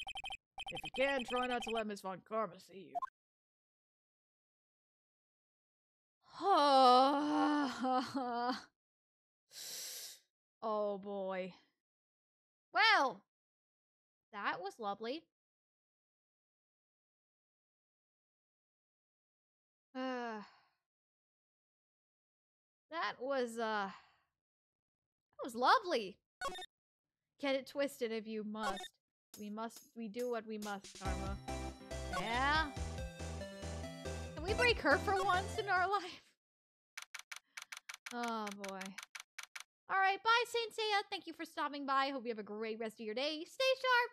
If you can, try not to let Miss Von Karma see you. oh boy. Well, that was lovely. Uh, that was uh that was lovely. Get it twisted if you must. We must we do what we must, Karma. Yeah. Can we break her for once in our life? Oh boy. Alright, bye Saint. Thank you for stopping by. Hope you have a great rest of your day. Stay sharp.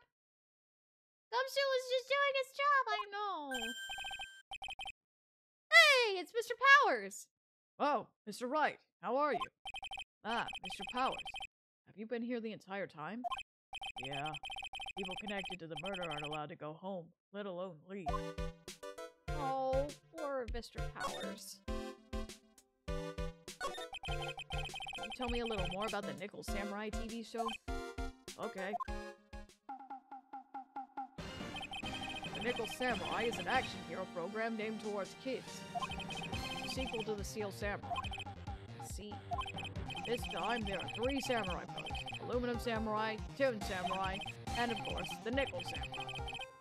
Gumshoe was just doing his job, I know. Hey, it's Mr. Powers. Oh, Mr. Wright, how are you? Ah, Mr. Powers. Have you been here the entire time? Yeah. People connected to the murder aren't allowed to go home, let alone leave. Oh, poor Mr. Powers. Can you tell me a little more about the Nickel Samurai TV show? okay. The Nickel Samurai is an action hero program aimed towards kids. Sequel to the Steel Samurai. See, this time there are three samurai brothers. Aluminum Samurai, Tin Samurai, and of course, the Nickel Samurai.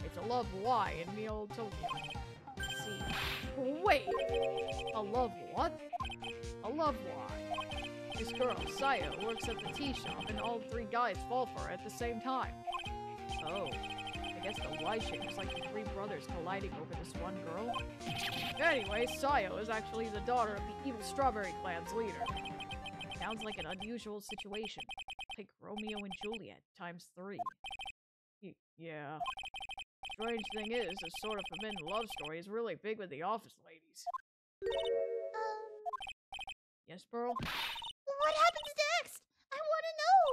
It's a love why in the old Tokyo. See, wait, a love what? A love why. This girl, Saya, works at the tea shop and all three guys fall for her at the same time. Oh, guess the Y shape is like the three brothers colliding over this one girl. Anyway, Sayo is actually the daughter of the evil Strawberry Clan's leader. Sounds like an unusual situation. Like Romeo and Juliet times three. Y- yeah. Strange thing is, this sort of forbidden love story is really big with the office ladies. Um, Yes, Pearl? what happens next? I want to know.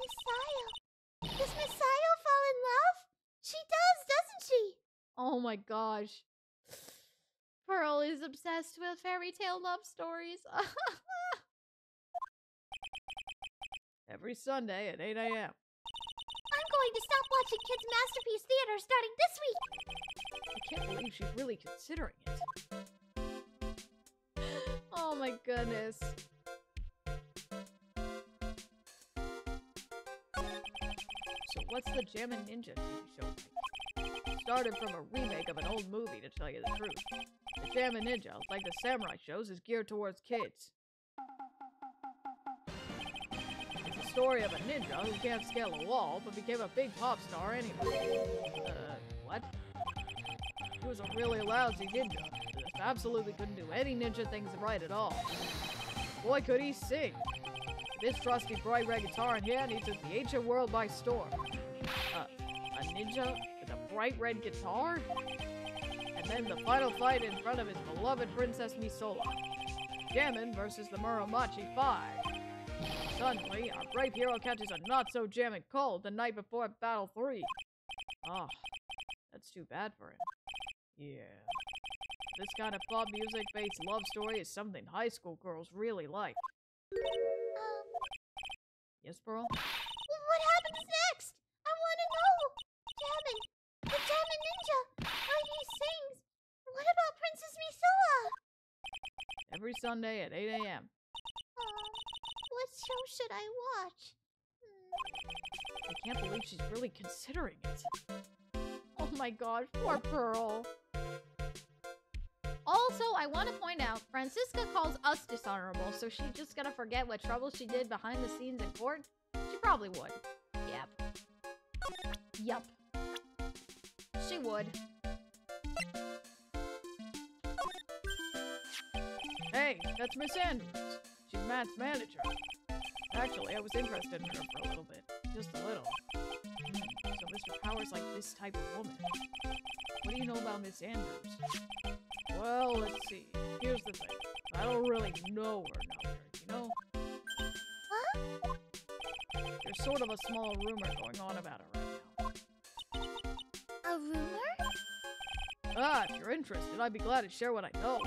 Messiah. Does Messiah fall in love? She does, doesn't she? Oh my gosh. Pearl is obsessed with fairy tale love stories. Every Sunday at 8 a.m. I'm going to stop watching Kids Masterpiece Theater starting this week. I can't believe she's really considering it. oh my goodness. So what's the Jammin' Ninja TV show like? Started from a remake of an old movie, to tell you the truth. The Jammin' Ninja, like the samurai shows, is geared towards kids. It's a story of a ninja who can't scale a wall, but became a big pop star anyway. Uh, what? He was a really lousy ninja. Just absolutely couldn't do any ninja things right at all. Boy, could he sing! This trusty bright red guitar in hand, he took the ancient world by storm. Uh, a ninja a bright red guitar? And then the final fight in front of his beloved Princess Misola. Jammin versus the Muromachi Five. Suddenly, our brave hero catches a not-so-jammin' cold the night before Battle 3. Ah, that's too bad for him. Yeah. This kind of pop music-based love story is something high school girls really like. Um, Yes, Pearl? what happened next? I want to know. Jammin, the Jammin Ninja. How he sings. What about Princess Misilla? Every Sunday at 8 a.m. Um, what show should I watch? Hmm. I can't believe she's really considering it. Oh my god, poor Pearl. Also, I want to point out, Franziska calls us dishonorable, so she's just gonna forget what trouble she did behind the scenes in court? She probably would. Yep. Yup. She would. Hey, that's Miss Andrews. She's Matt's manager. Actually, I was interested in her for a little bit. Just a little. Hmm, so Mr. Powers like this type of woman. What do you know about Miss Andrews? Well, let's see. Here's the thing. I don't really know her, know her, you know? Huh? There's sort of a small rumor going on about her right now. A rumor? Ah, if you're interested, I'd be glad to share what I know.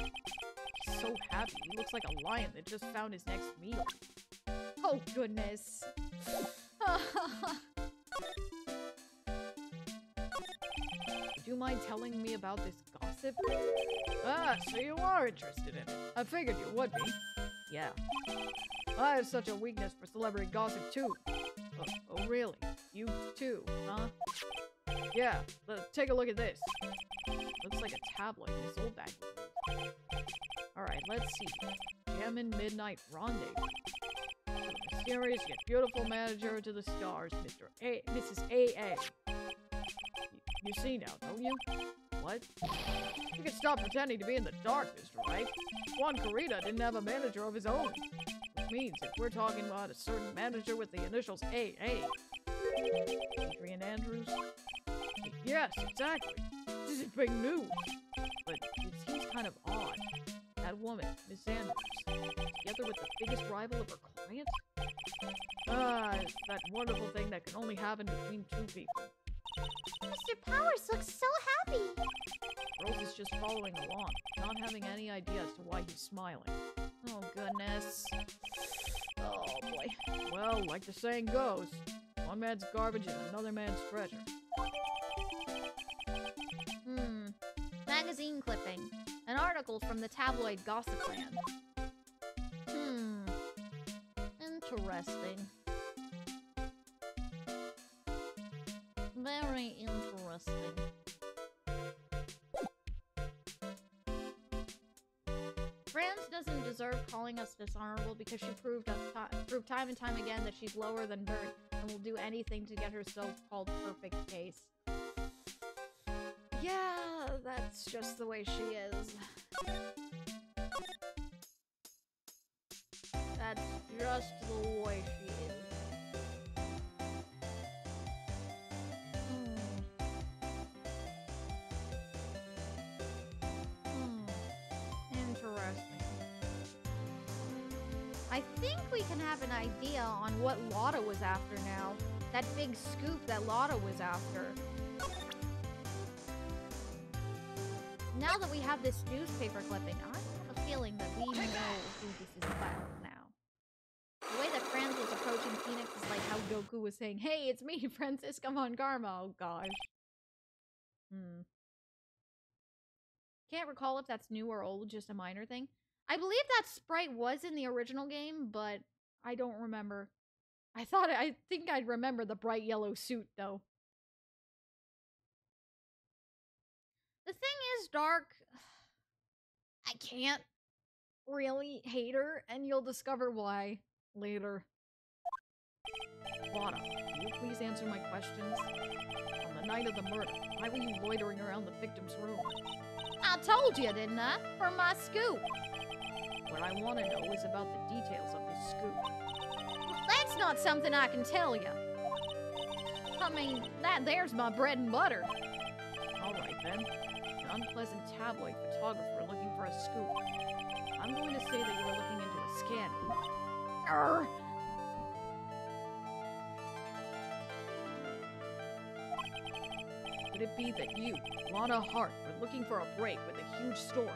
So happy. He looks like a lion that just found his next meal. Oh goodness. Would you mind telling me about this gossip? Ah, so you are interested in it. I figured you would be. Yeah. I have such a weakness for celebrity gossip too. Oh, oh really? You too, huh? Yeah, take a look at this. Looks like a tabloid Miss Oldbag would read. Alright, let's see. Jammin' Midnight Rendezvous. Mysterious yet beautiful manager to the stars, Mr. A Mrs. A.A. You see now, don't you? What? You can stop pretending to be in the dark, Mr. Wright. Juan Corrida didn't have a manager of his own. Which means if we're talking about a certain manager with the initials AA. Adrian Andrews? Yes, exactly. This is big news. But it seems kind of woman, Miss Andrews, together with the biggest rival of her client? Ah, it's that wonderful thing that can only happen between two people. Mr. Powers looks so happy. Rose is just following along, not having any idea as to why he's smiling. oh goodness. Oh boy. Well, like the saying goes, One man's garbage is another man's treasure. Article from the tabloid Gossip Land. Hmm. Interesting. Very interesting. France doesn't deserve calling us dishonorable because she proved us proved time and time again that she's lower than dirt and will do anything to get her so-called perfect case. Yeah, that's just the way she is. That's just the way she is. Hmm. Hmm. Interesting. I think we can have an idea on what Lotta was after now. That big scoop that Lotta was after. Now that we have this newspaper clipping, I have a feeling that we know who this is about now. The way that Franz was approaching Phoenix is like how Goku was saying, Hey, it's me, Franziska Von Karma. Oh gosh. Hmm. Can't recall if that's new or old, just a minor thing. I believe that sprite was in the original game, but I don't remember. I thought I think I'd remember the bright yellow suit though. Dark, I can't really hate her, and you'll discover why later. Lotta, will you please answer my questions? On the night of the murder, why were you loitering around the victim's room? I told you, didn't I? For my scoop. What I want to know is about the details of this scoop. That's not something I can tell you. I mean, that there's my bread and butter. All right then. An unpleasant tabloid photographer looking for a scoop. I'm going to say that you were looking into a scandal. Arr. Could it be that you, Lotta Hart, were looking for a break with a huge story?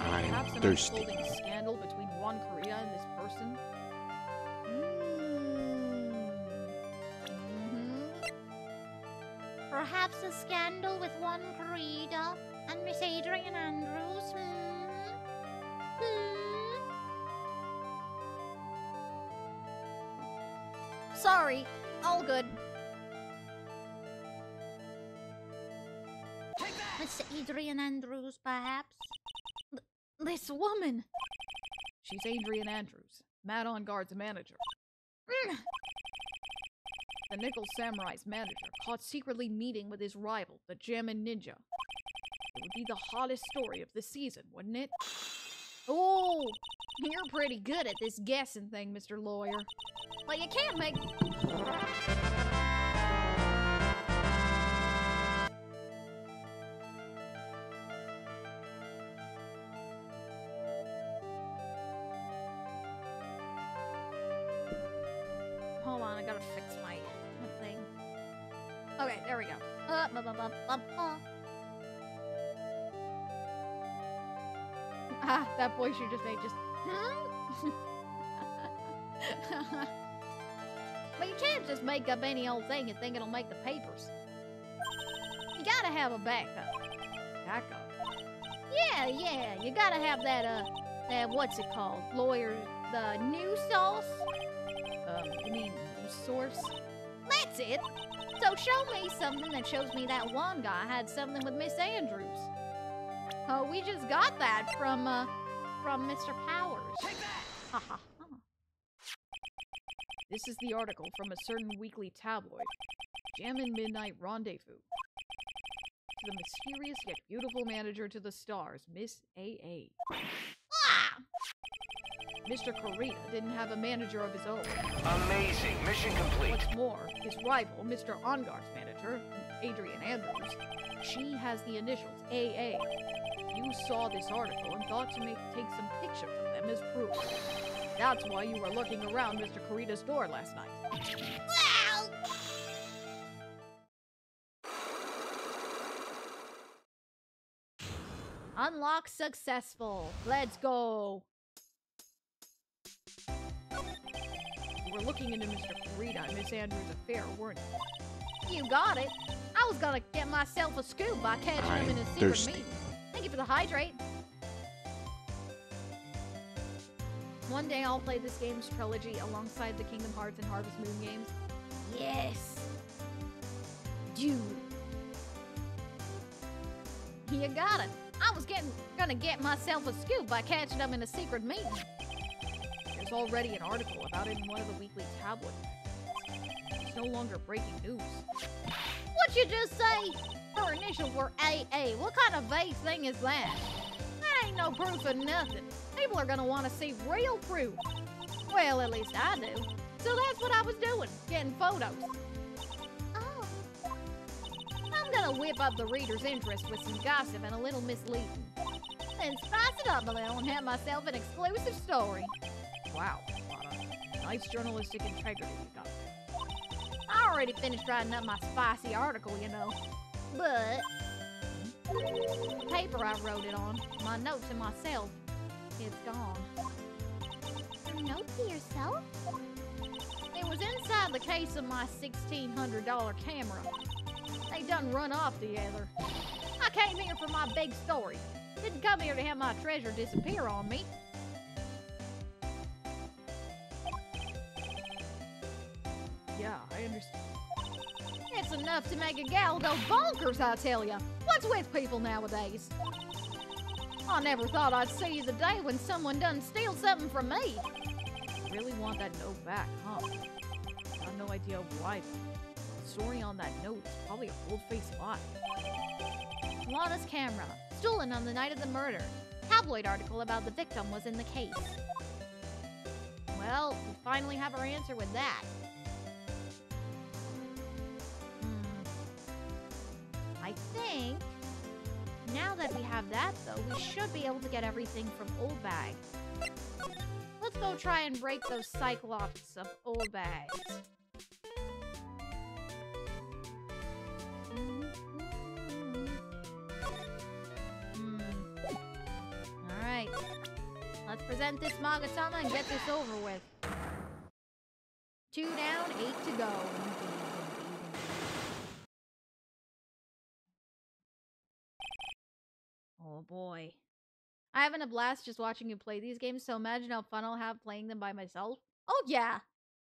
I'm an thirsty. unfolding scandal between Juan Corrida and this person? Perhaps a scandal with Juan Corrida and Miss Adrian Andrews. Hmm? Hmm? Sorry, all good. Miss Adrian Andrews, perhaps? This woman. She's Adrian Andrews, Matt Engarde's manager. The Nickel Samurai's manager, caught secretly meeting with his rival, the Jammin Ninja. It would be the hottest story of the season, wouldn't it? Oh, you're pretty good at this guessing thing, Mr. Lawyer. Well, you can't make. That voice you just just. but you can't just make up any old thing and think it'll make the papers. You gotta have a backup. Backup. Yeah, yeah, you gotta have that, uh, that, what's it called? Lawyer, the new sauce? Um, you mean source? That's it. So show me something that shows me that one guy had something with Miss Andrews. Oh, we just got that from, uh, from Mr. Powers. Ha ha ha. This is the article from a certain weekly tabloid, Jammin' Midnight Rendezvous. To the mysterious yet beautiful manager to the stars, Miss A.A. Ah! Mr. Corrida didn't have a manager of his own. Amazing. Mission complete. What's more, his rival, Mr. Engarde's manager, Adrian Andrews, she has the initials AA. You saw this article and thought to make take some pictures of them as proof. That's why you were looking around Mr. Corrida's door last night. Wow! Unlock successful. Let's go. You were looking into Mr. Corrida and Miss Andrews' affair, weren't you? You got it. I was gonna get myself a scoop by catching him I'm in a secret thirsty. meeting. Thank you for the hydrate. One day I'll play this game's trilogy alongside the Kingdom Hearts and Harvest Moon games. Yes. Dude. You got it. I was getting gonna get myself a scoop by catching him in a secret meeting. There's already an article about it in one of the weekly tabloids. It's no longer breaking news. What'd you just say? Her initials were AA. What kind of vague thing is that? That ain't no proof of nothing. People are gonna want to see real proof. Well, at least I do. So that's what I was doing, getting photos. Oh, I'm gonna whip up the reader's interest with some gossip and a little misleading. Then spice it up a little and have myself an exclusive story. Wow. Nice journalistic integrity you got there. I already finished writing up my spicy article, you know. But the paper I wrote it on, my note to myself, it's gone. a note to yourself? It was inside the case of my $1,600 camera. They done run off together. I came here for my big story. Didn't come here to have my treasure disappear on me. Yeah, I understand. It's enough to make a gal go bonkers, I tell ya. What's with people nowadays? I never thought I'd see the day when someone done steal something from me. You really want that note back, huh? I have no idea why. The story on that note is probably a full-faced lie. Lotta's camera, stolen on the night of the murder. Tabloid article about the victim was in the case. Well, we finally have our answer with that. I think now that we have that, though, we should be able to get everything from Oldbag. Let's go try and break those Psyche-Locks of Oldbag's. Mm-hmm. Mm-hmm. Mm-hmm. Hmm. Alright. Let's present this Magatama and get this over with. Two down, eight to go. Oh boy. I'm having a blast just watching you play these games, so imagine how fun I'll have playing them by myself. Oh yeah.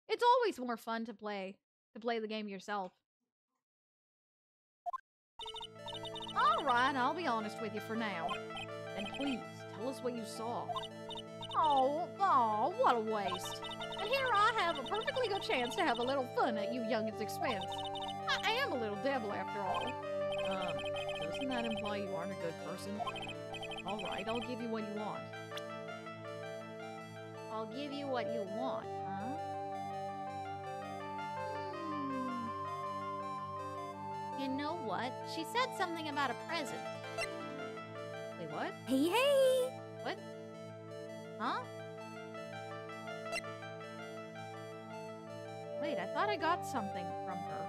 It's always more fun to play to play the game yourself. Alright, I'll be honest with you for now. And please, tell us what you saw. Oh, oh, what a waste. And here I have a perfectly good chance to have a little fun at you youngins' expense. I am a little devil after all. Um, doesn't that imply you aren't a good person? Alright, I'll give you what you want. I'll give you what you want, huh? Hmm. You know what? She said something about a present. Wait, what? Hey, hey! What? Huh? Wait, I thought I got something from her.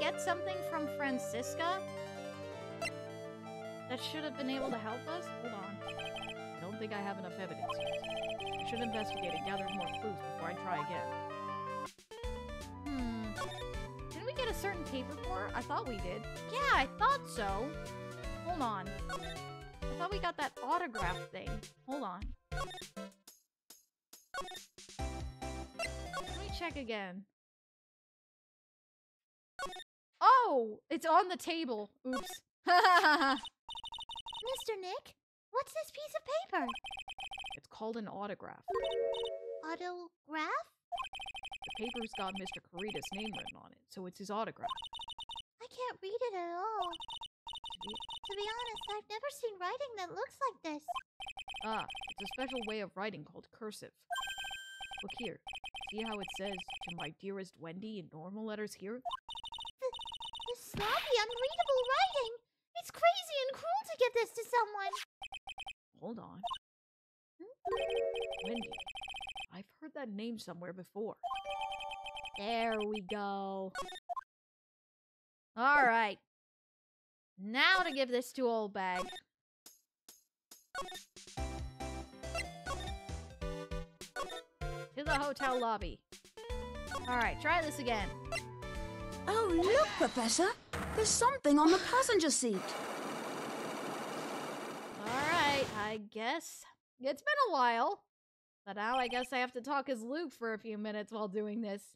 Get something from Franziska? That should have been able to help us? Hold on. I don't think I have enough evidence yet. I should investigate and gather more clues before I try again. Hmm. Didn't we get a certain paper for? I thought we did. Yeah, I thought so. Hold on. I thought we got that autograph thing. Hold on. Let me check again. Oh, it's on the table. Oops. Mr. Nick, what's this piece of paper? It's called an autograph. Autograph? The paper's got Mr. Corrida's name written on it, so it's his autograph. I can't read it at all. To be honest, I've never seen writing that looks like this. Ah, it's a special way of writing called cursive. Look here. see how it says to my dearest Wendy in normal letters here? Sloppy, unreadable writing! It's crazy and cruel to give this to someone! Hold on. Wendy. I've heard that name somewhere before. There we go. All right. Now to give this to Oldbag. To the hotel lobby. All right, try this again. Oh, look, Professor! There's something on the passenger seat. All right, I guess it's been a while. But now I guess I have to talk as Luke for a few minutes while doing this.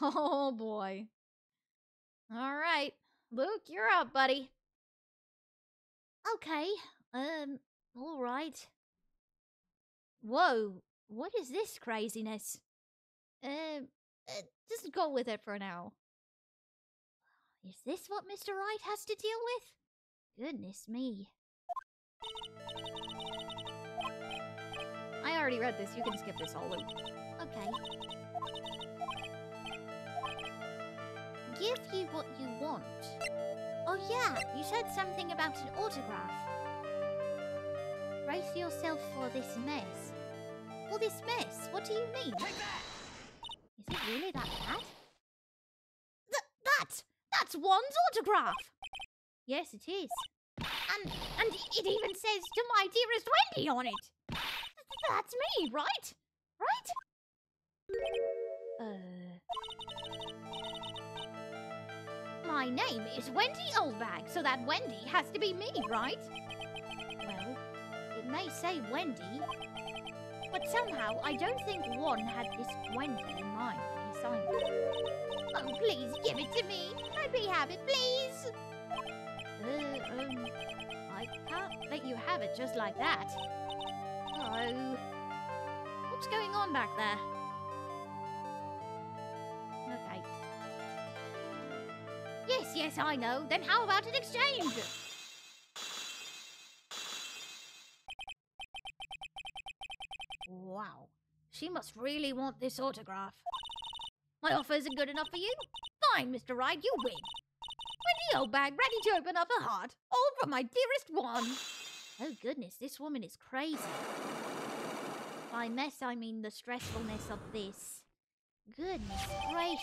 Oh boy. All right, Luke, you're up, buddy. Okay, um, alright. Whoa, what is this craziness? Um, uh, just go with it for now. Is this what Mr. Wright has to deal with? Goodness me. I already read this. You can skip this all, Luke. Okay. Give you what you want. Oh yeah, you said something about an autograph. Brace yourself for this mess. For this mess? What do you mean? Is it really that bad? Th- that! That's Juan's autograph! Yes, it is. And and it even says to my dearest Wendy on it. Th- That's me, right? Right? Uh, My name is Wendy Oldbag, so that Wendy has to be me, right? Well, it may say Wendy, but somehow I don't think Juan had this Wendy in mind it. Oh, please give it to me. Let me have it, please. uh, um, I can't let you have it just like that. Oh. What's going on back there? Okay. Yes, yes, I know. Then how about an exchange? Wow. She must really want this autograph. My offer isn't good enough for you? Fine, Mr. Wright, you win. Wendy Oldbag ready to open up her heart, all from my dearest Juan. Oh goodness, this woman is crazy. By mess, I mean the stressfulness of this. Goodness gracious.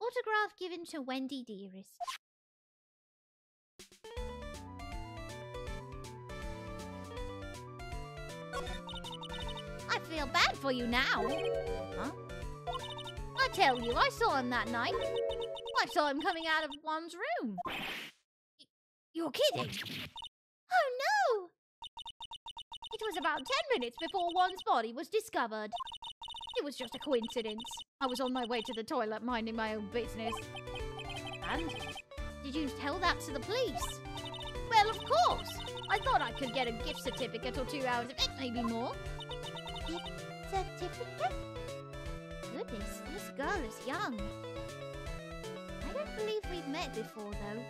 Autograph given to Wendy Dearest. I feel bad for you now. Huh? I tell you, I saw him that night. I saw him coming out of Juan's room. You're kidding. Oh no! It was about ten minutes before Juan's body was discovered. It was just a coincidence. I was on my way to the toilet minding my own business. And did you tell that to the police? Well, of course. I thought I could get a gift certificate or two hours, of it, maybe more. Gift certificate? Goodness, this girl is young. I don't believe we've met before, though.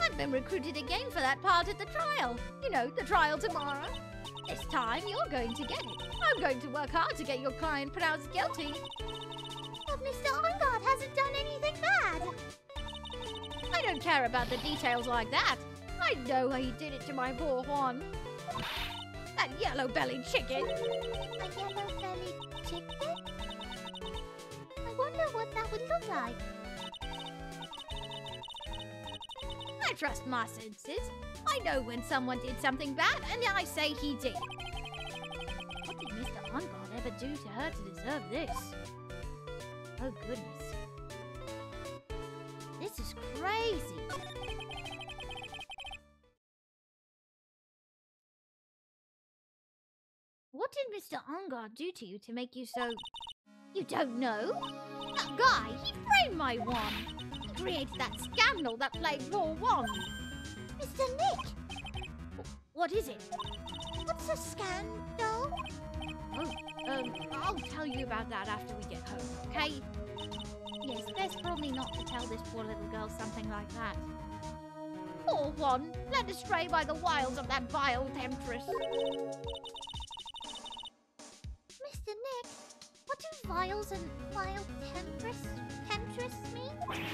I've been recruited again for that part at the trial. You know, the trial tomorrow. This time you're going to get it. I'm going to work hard to get your client pronounced guilty. But Mr. Engarde hasn't done anything bad. I don't care about the details like that. I know how he did it to my poor Juan. That yellow-bellied chicken. A yellow-bellied chicken? I wonder what that would look like. I trust my senses. I know when someone did something bad, and I say he did. What did Mr. Engarde ever do to her to deserve this? Oh, goodness. This is crazy. What did Mr. Engarde do to you to make you so... You don't know? That guy, he framed my Juan. He created that scandal that plagued War One. Mr. Nick! What is it? What's a scandal? Oh, um, I'll tell you about that after we get home, okay? Yes, best probably not to tell this poor little girl something like that. Poor Juan, led astray by the wiles of that vile temptress. Nick, what do vials and vile temptress, temptress mean?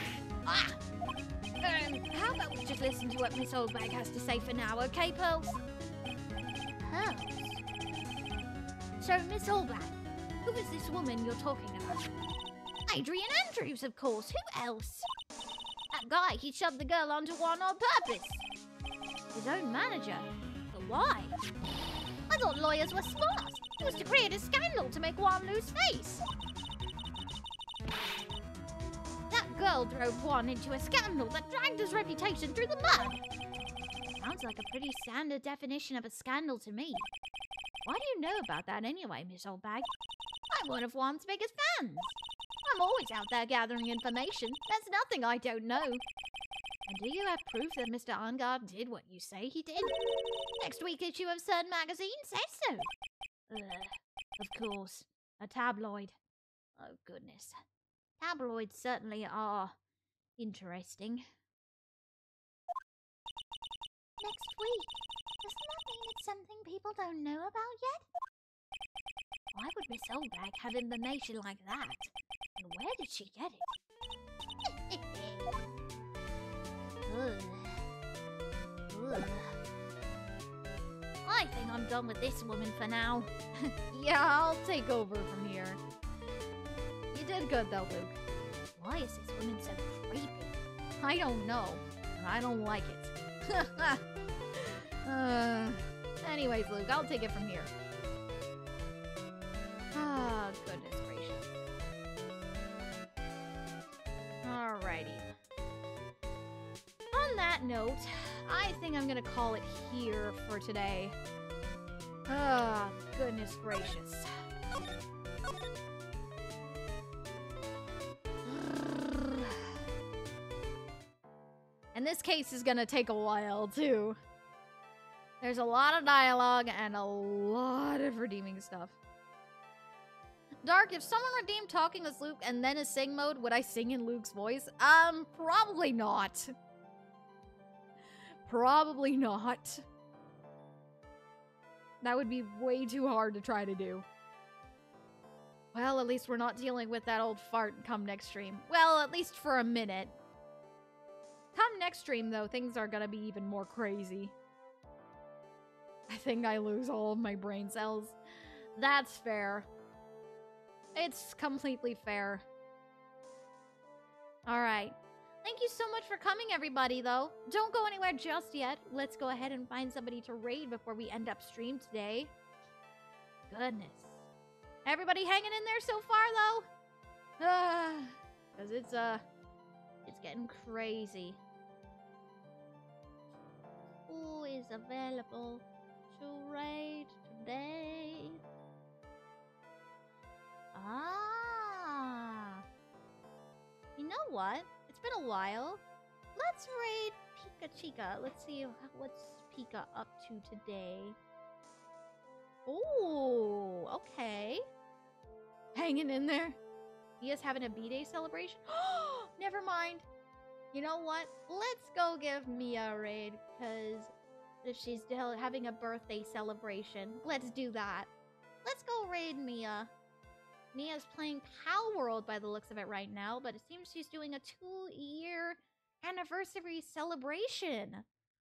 Ah! Um, how about we just listen to what Miss Oldbag has to say for now, okay, Pearls? Pearls? So, Miss Oldbag, who is this woman you're talking about? Adrian Andrews, of course. Who else? That guy, he shoved the girl onto Juan on purpose. His own manager. But why? I thought lawyers were smart. It was to create a scandal to make Juan lose face. That girl drove Juan into a scandal that dragged his reputation through the mud. Sounds like a pretty standard definition of a scandal to me. Why do you know about that anyway, Miss Oldbag? I'm one of Juan's biggest fans. I'm always out there gathering information. There's nothing I don't know. And do you have proof that Mr. Engarde did what you say he did? Next week issue of Sun magazine says so. Ugh, of course. A tabloid. Oh, goodness. Tabloids certainly are interesting. Next week? Doesn't that mean it's something people don't know about yet? Why would Miss Oldbag have information like that? And where did she get it? I think I'm done with this woman for now. Yeah, I'll take over from here. You did good though, Luke. Why is this woman so creepy? I don't know, and I don't like it. uh, anyways, Luke, I'll take it from here. Note, I think I'm gonna call it here for today. Ah, goodness gracious. And this case is gonna take a while, too. There's a lot of dialogue and a lot of redeeming stuff. Dark, if someone redeemed talking as Luke and then a sing mode, would I sing in Luke's voice? Um, probably not. Probably not. That would be way too hard to try to do. Well, at least we're not dealing with that old fart come next stream. Well, at least for a minute. Come next stream, though, things are gonna be even more crazy. I think I lose all of my brain cells. That's fair. It's completely fair. Alright. Thank you so much for coming, everybody, though. Don't go anywhere just yet. Let's go ahead and find somebody to raid before we end up stream today. Goodness. Everybody hanging in there so far, though? Ah, Because it's, uh, it's getting crazy. Who is available to raid today? Ah. You know what? It's been a while. Let's raid Pika Chica. Let's see what's Pika up to today. Oh, okay. Hanging in there. He is having a B-Day celebration. Never mind. You know what? Let's go give Mia a raid, because if she's having a birthday celebration, let's do that. Let's go raid Mia. Mia's playing Palworld by the looks of it right now, but it seems she's doing a two-year anniversary celebration.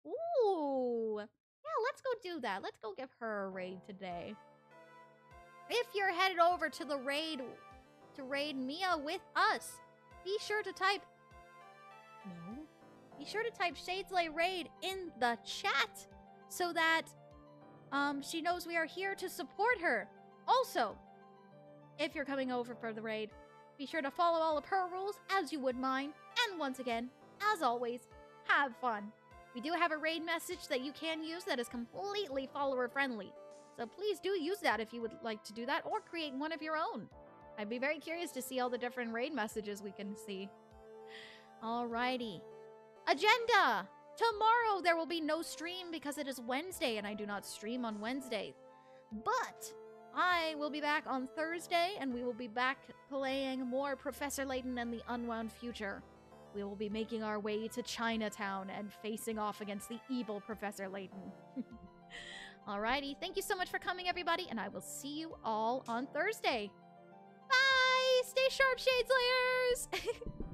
Ooh. Yeah, let's go do that. Let's go give her a raid today. If you're headed over to the raid to raid Mia with us, be sure to type No. Be sure to type Shadeslay Raid in the chat so that um she knows we are here to support her. Also, if you're coming over for the raid, be sure to follow all of her rules as you would mine. And once again, as always, have fun. We do have a raid message that you can use that is completely follower friendly. So please do use that if you would like to do that or create one of your own. I'd be very curious to see all the different raid messages we can see. Alrighty. Agenda! Tomorrow there will be no stream because it is Wednesday and I do not stream on Wednesday. But I will be back on Thursday and we will be back playing more Professor Layton and the Unwound Future. we will be making our way to Chinatown and facing off against the evil Professor Layton. Alrighty, thank you so much for coming, everybody, and I will see you all on Thursday. Bye! Stay sharp, Shade Slayers!